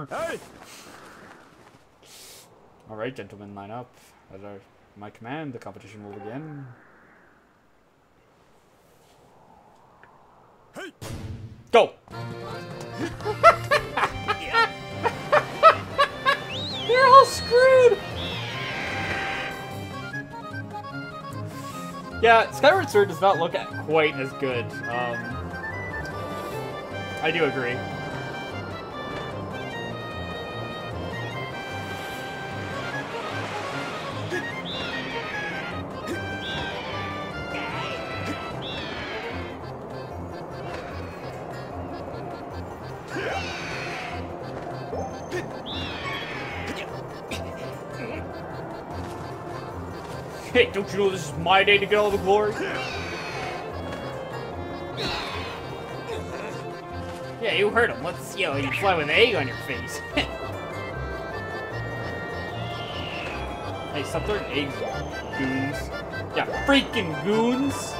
Hey! All right, gentlemen, line up. At our, my command, the competition will begin. Hey! Go! *laughs* You're all screwed! Yeah, Skyward Sword does not look quite as good. Um, I do agree. Hey, don't you know this is my day to get all the glory? Yeah, you heard him. Let's see how you fly with an egg on your face. *laughs* hey, stop throwing eggs, goons. Yeah, freaking goons.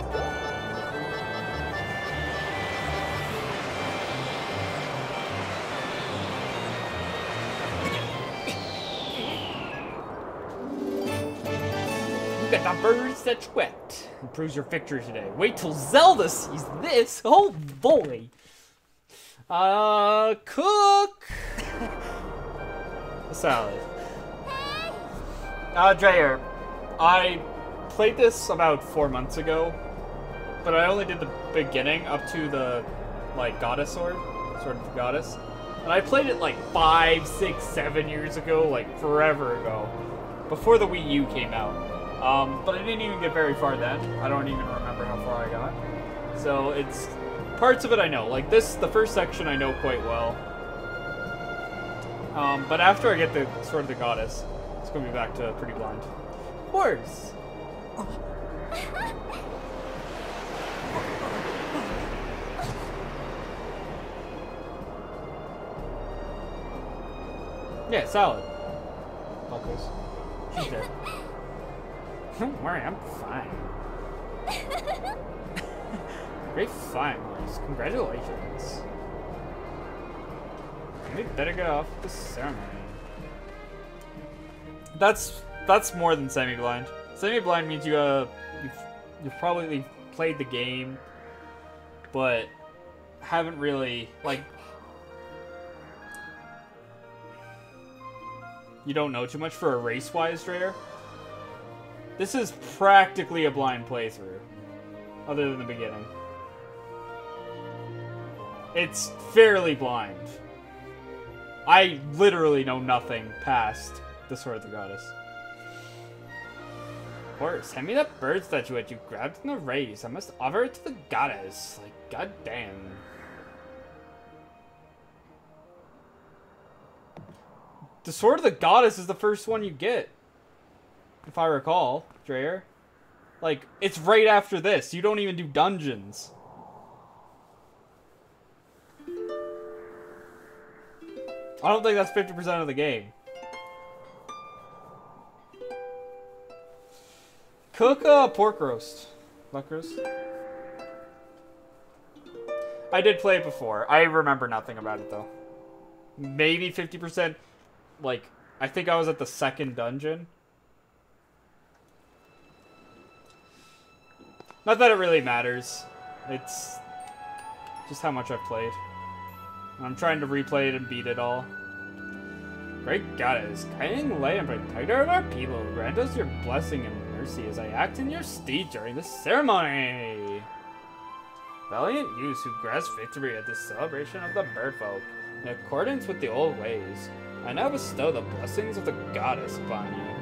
The wet. Improves your victory today. Wait till Zelda sees this. Oh boy. Uh, cook. *laughs* a salad. Uh, Dreyer, I played this about four months ago, but I only did the beginning up to the, like, goddess sword, sword of the goddess. And I played it like five, six, seven years ago, like forever ago, before the Wii U came out. Um, but I didn't even get very far then. I don't even remember how far I got. So it's parts of it I know. Like this, the first section I know quite well. Um, but after I get the Sword of the Goddess, it's gonna be back to pretty blind. Horse. Yeah, salad. Fuckers. She's dead. Don't worry, I'm fine. *laughs* Great flying, Maurice. Congratulations. We better get off the ceremony. That's that's more than semi-blind. Semi-blind means you uh you've, you've probably played the game, but haven't really like you don't know too much for a race-wise rare. This is practically a blind playthrough, other than the beginning. It's fairly blind. I literally know nothing past the Sword of the Goddess. Horse, hand me that bird statuette you grabbed in the race. I must offer it to the goddess. Like, goddamn. The Sword of the Goddess is the first one you get. If I recall, Dreyer. Like, it's right after this. You don't even do dungeons. I don't think that's 50% of the game. Cook uh, pork roast. Luck roast. I did play it before. I remember nothing about it though. Maybe 50%. Like, I think I was at the second dungeon. Not that it really matters. It's just how much I've played. I'm trying to replay it and beat it all. Great goddess, kindly lay and protector of our people, grant us your blessing and mercy as I act in your stead during this ceremony. Valiant youths who grasp victory at this celebration of the merfolk, in accordance with the old ways, I now bestow the blessings of the goddess upon you.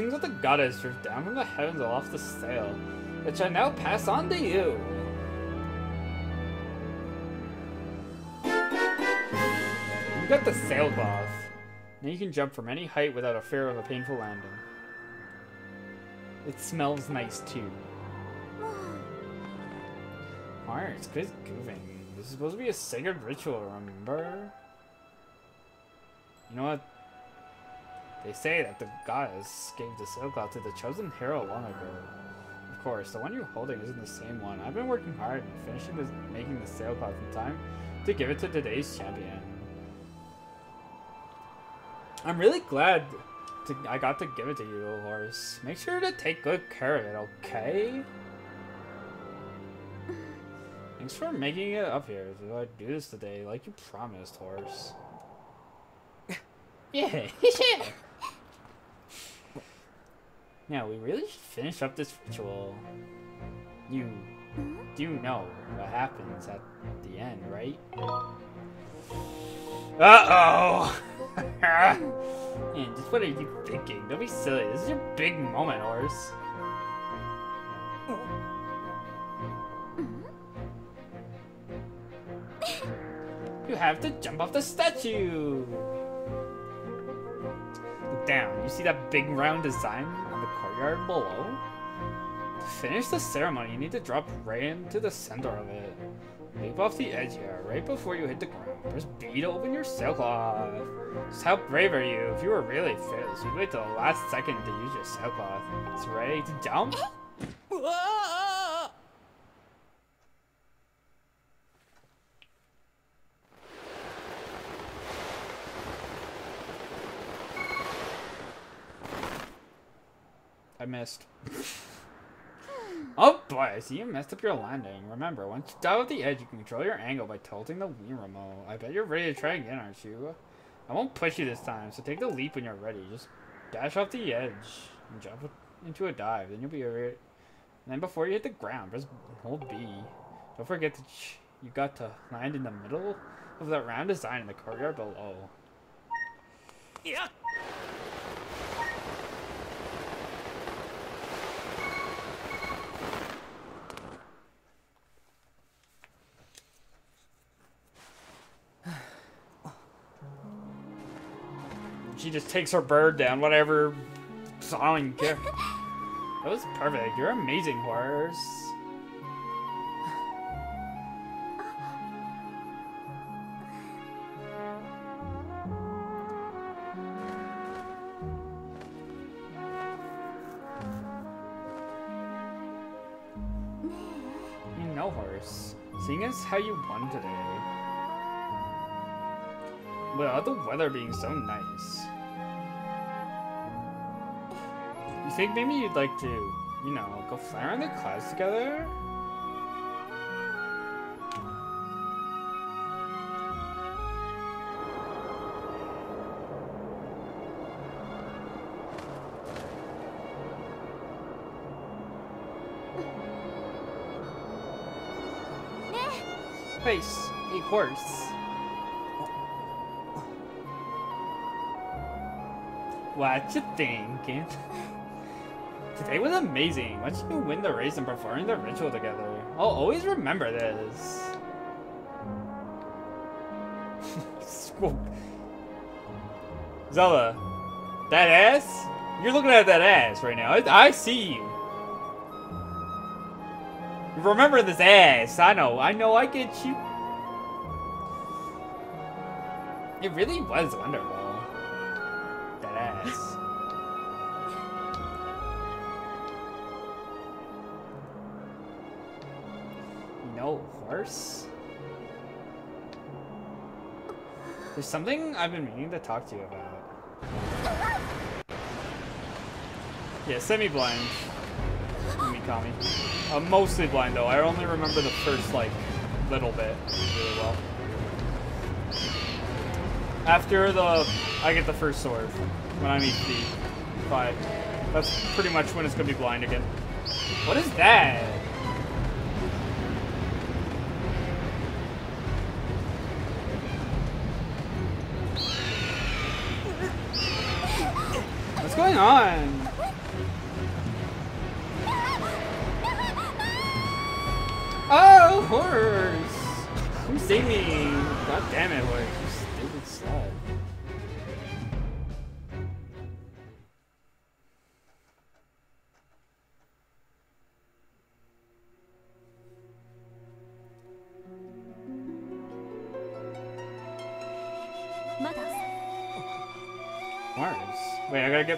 Blessings of the goddess drift down from the heavens aloft the sail, which I now pass on to you. You got the sailcloth. Now you can jump from any height without a fear of a painful landing. It smells nice too. *sighs* Alright, it's good goofing. This is supposed to be a sacred ritual, remember? You know what? They say that the goddess gave the sailcloth to the chosen hero long ago. Of course, the one you're holding isn't the same one. I've been working hard and finishing this, making the sailcloth in time to give it to today's champion. I'm really glad to, I got to give it to you, horse. Make sure to take good care of it, okay? Thanks for making it up here. Do I do this today like you promised, horse? *laughs* yeah, yeah. *laughs* Now, we really should finish up this ritual. You hmm? do know what happens at the end, right? Uh-oh! *laughs* Man, just what are you thinking? Don't be silly. This is your big moment, horse. Mm-hmm. You have to jump off the statue! Look down. You see that big round design courtyard below? To finish the ceremony, you need to drop right into the center of it. Leap off the edge here, right before you hit the ground. Press B to open your sailcloth. Just how brave are you? If you were really fearless, you'd wait till the last second to use your sailcloth. It's ready to jump? *laughs* I missed. oh boy, I see you messed up your landing. Remember, once you dive off the edge, you can control your angle by tilting the Wii remote. I bet you're ready to try again, aren't you? I won't push you this time, so take the leap when you're ready. Just dash off the edge and jump into a dive. Then you'll be over then before you hit the ground, press hold B. Don't forget that you got to land in the middle of that round design in the courtyard below. Yeah. She just takes her bird down, whatever I don't even care. *laughs* That was perfect. You're amazing, horse. You know, horse. Seeing as how you won today. Without the weather being so nice. Think maybe you'd like to, you know, go fly around the clouds together? Face, a horse. What you thinking? *laughs* Today was amazing. Once you win the race and performing the ritual together, I'll always remember this. *laughs* Zelda, that ass? You're looking at that ass right now. I, I see you. Remember this ass. I know. I know. I get you. It really was wonderful. No horse? There's something I've been meaning to talk to you about. Yeah, semi-blind. Mikami. I'm uh, mostly blind though. I only remember the first like little bit really well. After the I get the first sword when I meet the... five. That's pretty much when it's gonna be blind again. What is that? On? Oh, horse! Come save me! God damn it, horse.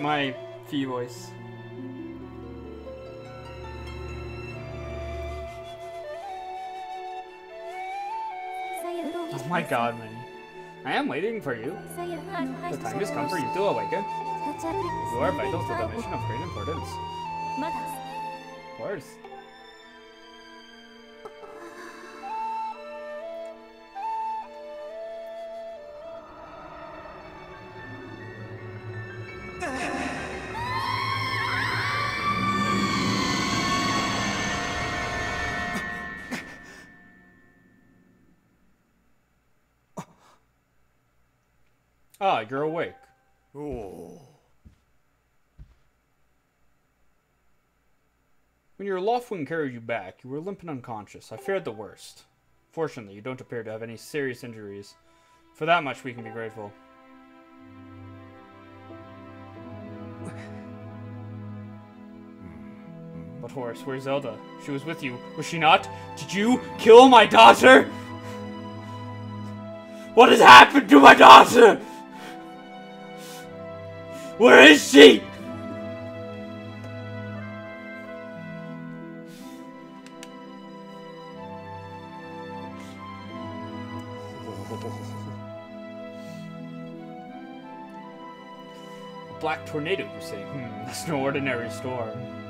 Get my Fi voice. Oh my god, man. I am waiting for you. The time has come for you to awaken. You are vital to the mission of great importance. Of Ah, you're awake. Oh. When your Loftwing carried you back, you were limp and unconscious. I feared the worst. Fortunately, you don't appear to have any serious injuries. For that much, we can be grateful. But Horace, where's Zelda? She was with you, was she not? Did you kill my daughter? What has happened to my daughter? Where is she? A black tornado, you say? Hmm, that's no ordinary storm.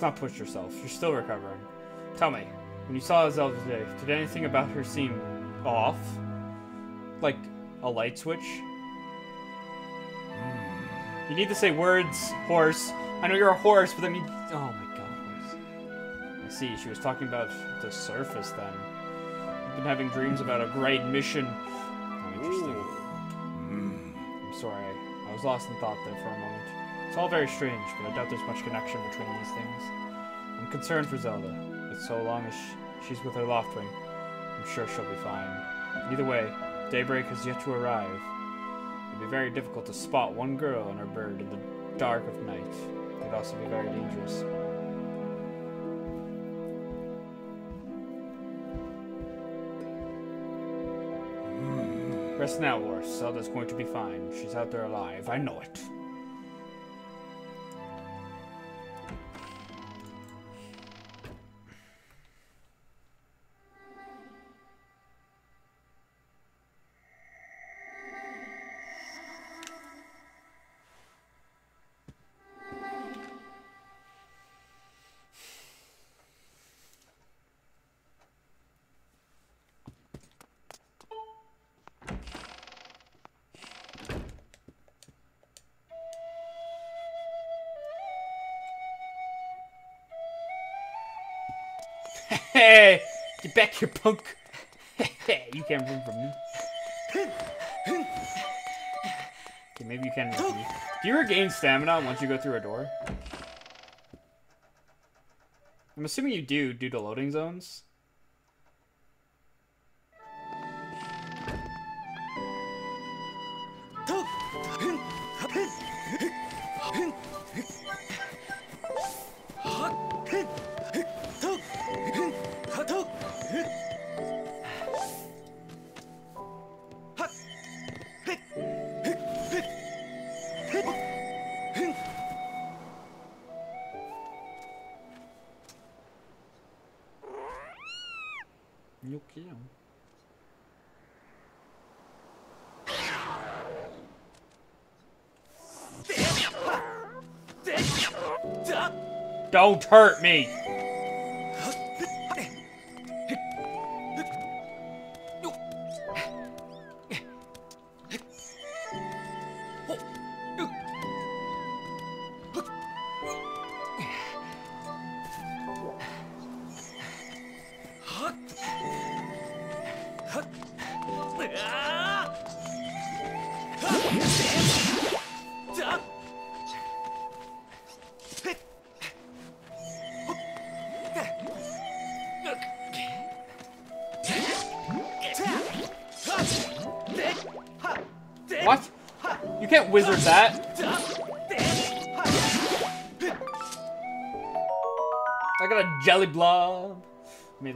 Must not push yourself. You're still recovering. Tell me, when you saw Zelda today, did anything about her seem off? Like a light switch? You need to say words, horse. I know you're a horse, but I mean, oh my god, horse. I see, she was talking about the surface then. You've been having dreams about a great mission. Oh, interesting. Hmm. I'm sorry, I was lost in thought there for a moment. It's all very strange, but I doubt there's much connection between these things. I'm concerned for Zelda, but so long as she's with her Loftwing, I'm sure she'll be fine. Either way, daybreak has yet to arrive. It'd be very difficult to spot one girl and her bird in the dark of night. It'd also be very dangerous. Hmm. Rest now, horse. Zelda's going to be fine. She's out there alive. I know it. Back here, punk. *laughs* you can't run from me. Okay, maybe you can. Do you regain stamina once you go through a door? I'm assuming you do due to loading zones. Don't hurt me!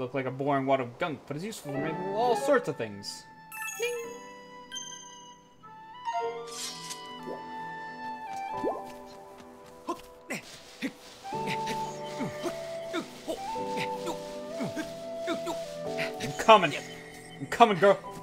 Look like a boring wad of gunk, but it's useful for making all sorts of things. I'm coming. I'm coming, girl.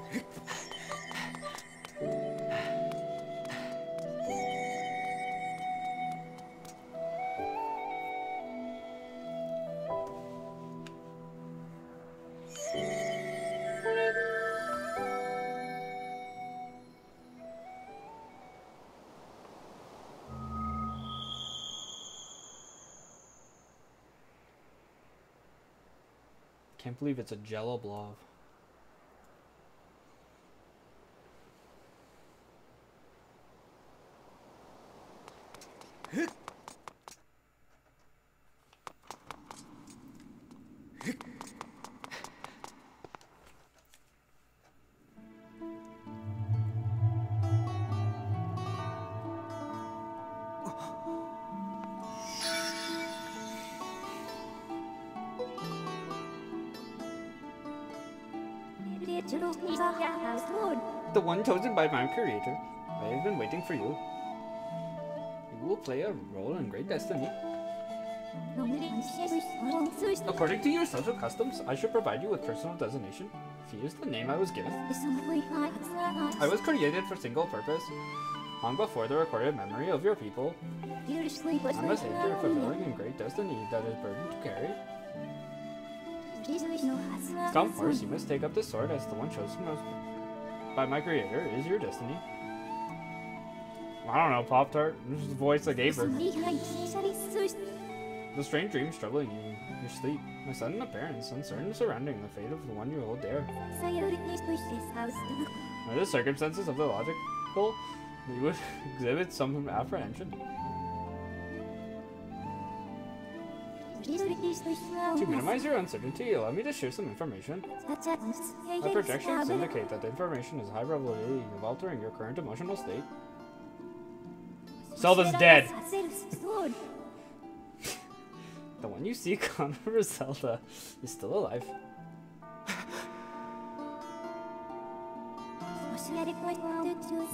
It's a jello blob. *laughs* The one chosen by my creator. I have been waiting for you. You will play a role in great destiny. According to your social customs, I should provide you with personal designation. Is the name I was given. I was created for single purpose. Long before the recorded memory of your people, I must aid your fulfilling in great destiny that is burdened to carry. Come first, you must take up the sword as the one chosen as- by my creator is your destiny. I don't know, Pop Tart. This is the voice I gave her. The strange dreams troubling you your sleep. My sudden appearance, uncertain surrounding the fate of the one you hold dear. Under the circumstances of the logical, you would *laughs* exhibit some apprehension. To minimize your uncertainty, allow me to share some information. My projections indicate that the information is high probability of altering your current emotional state. Zelda's dead. The one you seek on for Zelda is still alive. *laughs*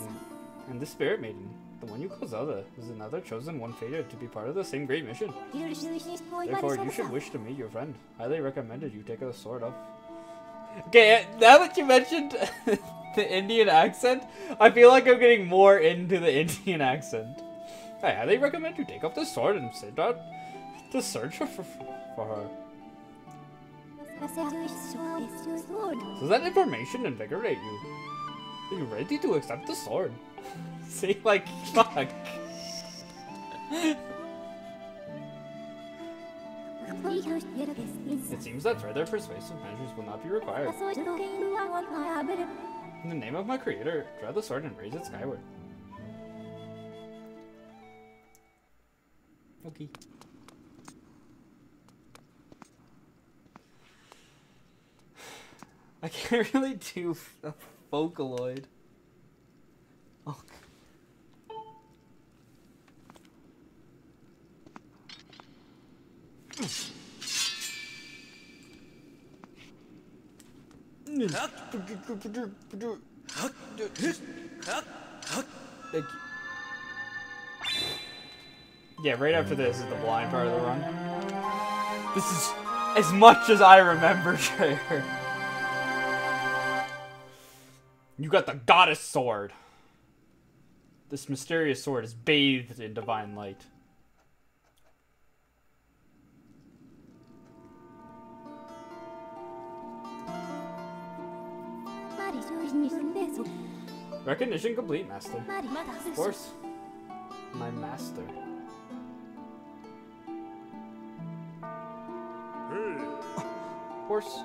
Hmm. And the Spirit Maiden, the one you call Zelda, is another chosen one fated to be part of the same great mission. Therefore, you should wish to meet your friend. Highly recommended you take a sword off. Okay, eh, now that you mentioned *laughs* the Indian accent, I feel like I'm getting more into the *laughs* Indian accent. I highly recommend you take up the sword and set out to search for, for her. Does that information invigorate you? Are you ready to accept the sword? *laughs* *laughs* See, like, fuck. It seems that further persuasive measures will not be required. In the name of my creator, draw the sword and raise it skyward. Okay. *sighs* I can't *laughs* really do a Vocaloid. Oh. Thank you. Yeah, right after this is the blind part of the run. This is as much as I remember, *laughs* Trigger. You got the goddess sword. This mysterious sword is bathed in divine light. Recognition complete, master. Of course. My master. Of course.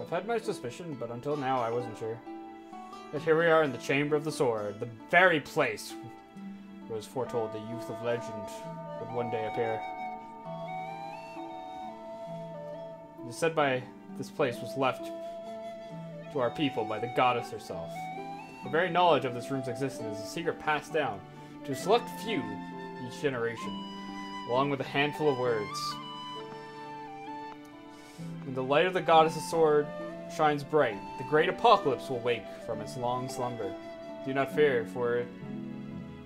I've had my suspicion, but until now I wasn't sure. But here we are in the Chamber of the Sword, the very place where it was foretold the youth of legend would one day appear. It is said by this place was left to our people by the goddess herself. The very knowledge of this room's existence is a secret passed down to a select few each generation, along with a handful of words. When the light of the goddess's sword shines bright, the great apocalypse will wake from its long slumber. Do not fear, for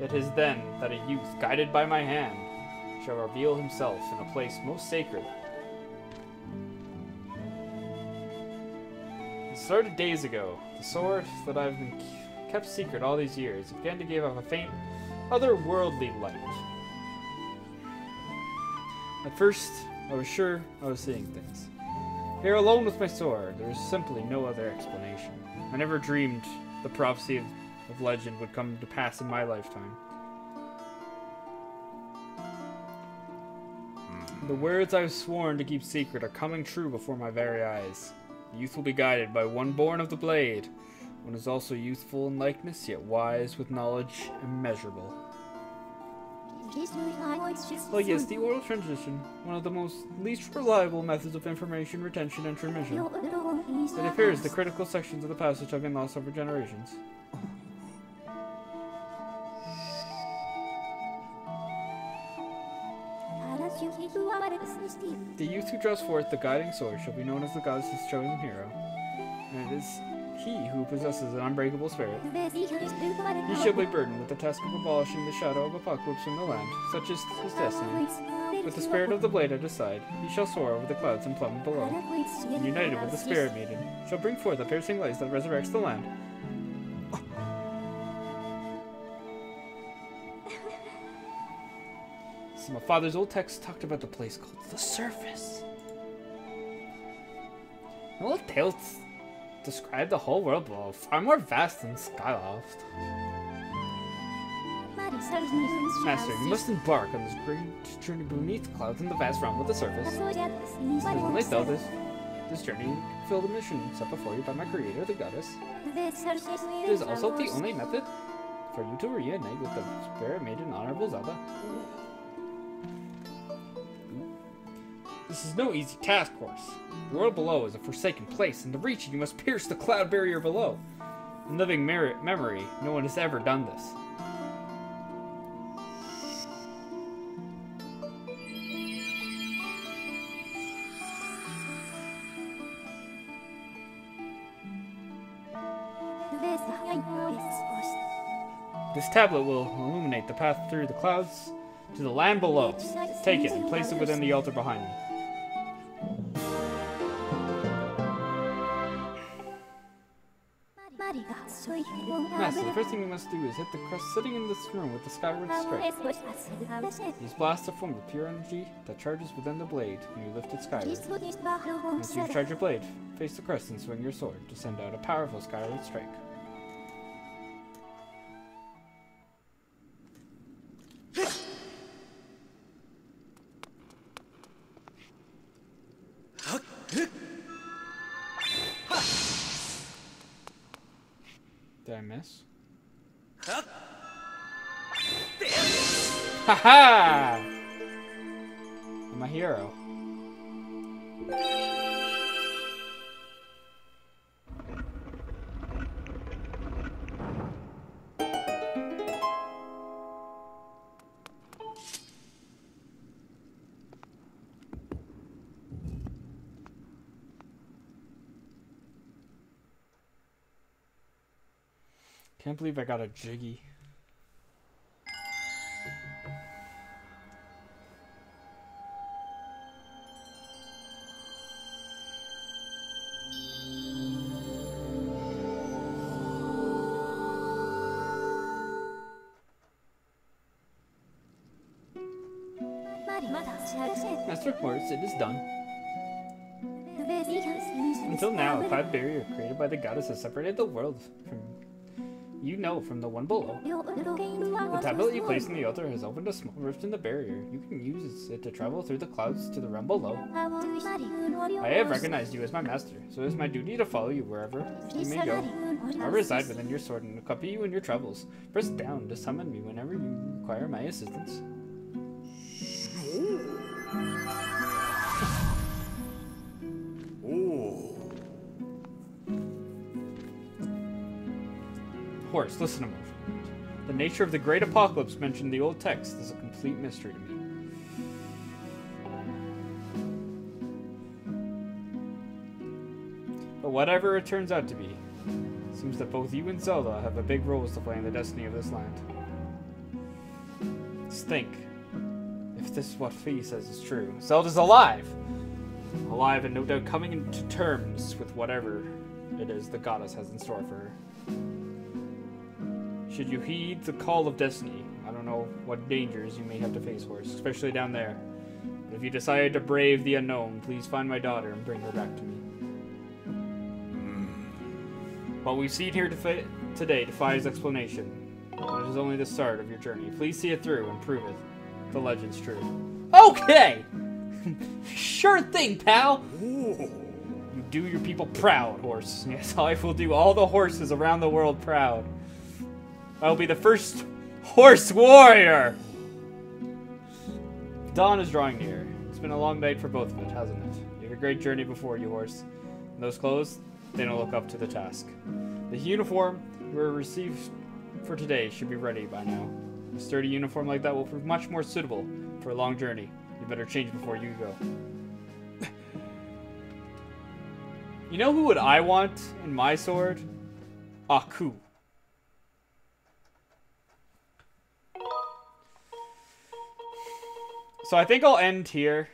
it is then that a youth, guided by my hand, shall reveal himself in a place most sacred. Started days ago. The sword that I've been kept secret all these years began to give off a faint, otherworldly light. At first, I was sure I was seeing things. Here alone with my sword, there is simply no other explanation. I never dreamed the prophecy of, of legend would come to pass in my lifetime. The words I've sworn to keep secret are coming true before my very eyes. The youth will be guided by one born of the blade, one is also youthful in likeness, yet wise with knowledge immeasurable. Oh yes, the oral transition, one of the most least reliable methods of information retention and transmission. It appears the critical sections of the passage have been lost over generations. Oh, The youth who draws forth the guiding sword shall be known as the goddess's chosen hero, and it is he who possesses an unbreakable spirit. He shall be burdened with the task of abolishing the shadow of apocalypse from the land, such is his destiny. With the spirit of the blade at his side, he shall soar over the clouds and plummet below, and united with the spirit maiden, shall bring forth a piercing light that resurrects the land. So my father's old text talked about the place called the Surface. The old tales describe the whole world below, far more vast than Skyloft. Master, you must embark on this great journey beneath clouds in the vast realm of the surface. Only though this, this journey fulfill the mission set before you by my creator, the goddess. It is also the only method for you to reunite with the spirit maiden Honorable Zelda. This is no easy task, of course. The world below is a forsaken place, and to reach it, you must pierce the cloud barrier below. In living memory, no one has ever done this. This tablet will illuminate the path through the clouds to the land below. Take it and place it within the altar behind me. Master, the first thing you must do is hit the crest sitting in this room with the skyward strike. These blasts are formed of pure energy that charges within the blade when you lift it skyward. Once you charge your blade, face the crest and swing your sword to send out a powerful skyward strike. Miss? Huh? Haha! I'm a hero. I can't believe I got a jiggy. Morris, it is done. Until now, a cloud barrier created by the goddess has separated the world from you know from the one below. The tablet you placed in the altar has opened a small rift in the barrier. You can use it to travel through the clouds to the realm below. I have recognized you as my master, so it is my duty to follow you wherever you may go. I reside within your sword and accompany you in your travels. Press down to summon me whenever you require my assistance. Listen to me. The nature of the great apocalypse mentioned in the old text is a complete mystery to me. But whatever it turns out to be, it seems that both you and Zelda have a big role to play in the destiny of this land. Just think, if this is what Fi says is true, Zelda's alive! Alive and no doubt coming into terms with whatever it is the goddess has in store for her. Should you heed the call of destiny, I don't know what dangers you may have to face, Horse, especially down there. But if you decide to brave the unknown, please find my daughter and bring her back to me. Hmm. What we've seen here defi- today defies explanation. It is only the start of your journey. Please see it through and prove it. The legend's true. Okay! *laughs* sure thing, pal! You do your people proud, horse. Yes, I will do all the horses around the world proud. I'll be the first horse warrior! Dawn is drawing near. It's been a long night for both of it, hasn't it? You have a great journey before you, horse. And those clothes, they don't look up to the task. The uniform you were received for today should be ready by now. A sturdy uniform like that will prove much more suitable for a long journey. You better change before you go. *laughs* you know who would I want in my sword? Aku. So I think I'll end here.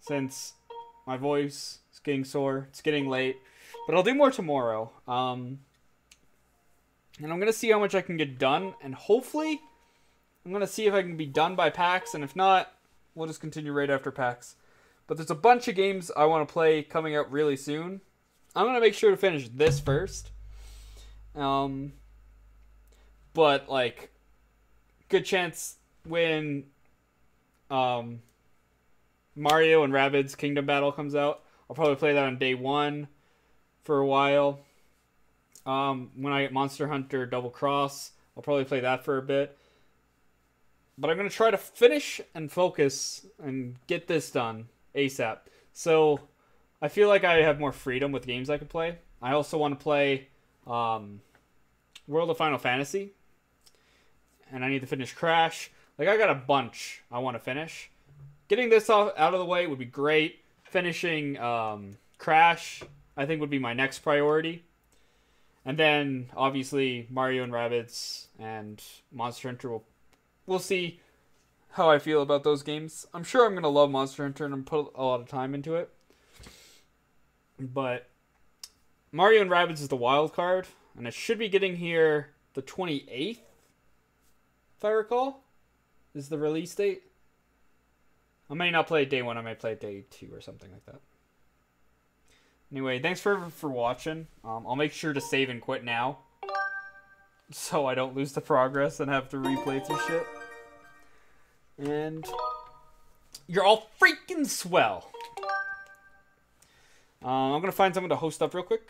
Since my voice is getting sore. It's getting late. But I'll do more tomorrow. Um, and I'm going to see how much I can get done. And hopefully, I'm going to see if I can be done by PAX. And if not, we'll just continue right after PAX. But there's a bunch of games I want to play coming out really soon. I'm going to make sure to finish this first. Um, but, like, good chance when um, Mario and Rabbids Kingdom Battle comes out. I'll probably play that on day one for a while. Um, when I get Monster Hunter Double Cross, I'll probably play that for a bit. But I'm going to try to finish and focus and get this done ASAP. So I feel like I have more freedom with games I can play. I also want to play um, World of Final Fantasy. And I need to finish Crash. Like, I got a bunch I want to finish. Getting this off, out of the way would be great. Finishing um, Crash, I think, would be my next priority. And then, obviously, Mario and Rabbids and Monster Hunter will. We'll see how I feel about those games. I'm sure I'm going to love Monster Hunter and put a lot of time into it. But Mario and Rabbids is the wild card, and it should be getting here the 28th, if I recall is the release date. I may not play day one. I may play day two or something like that. Anyway, thanks for for watching. Um, I'll make sure to save and quit now, so I don't lose the progress and have to replay through shit. And you're all freaking swell. Um, I'm gonna find someone to host up real quick.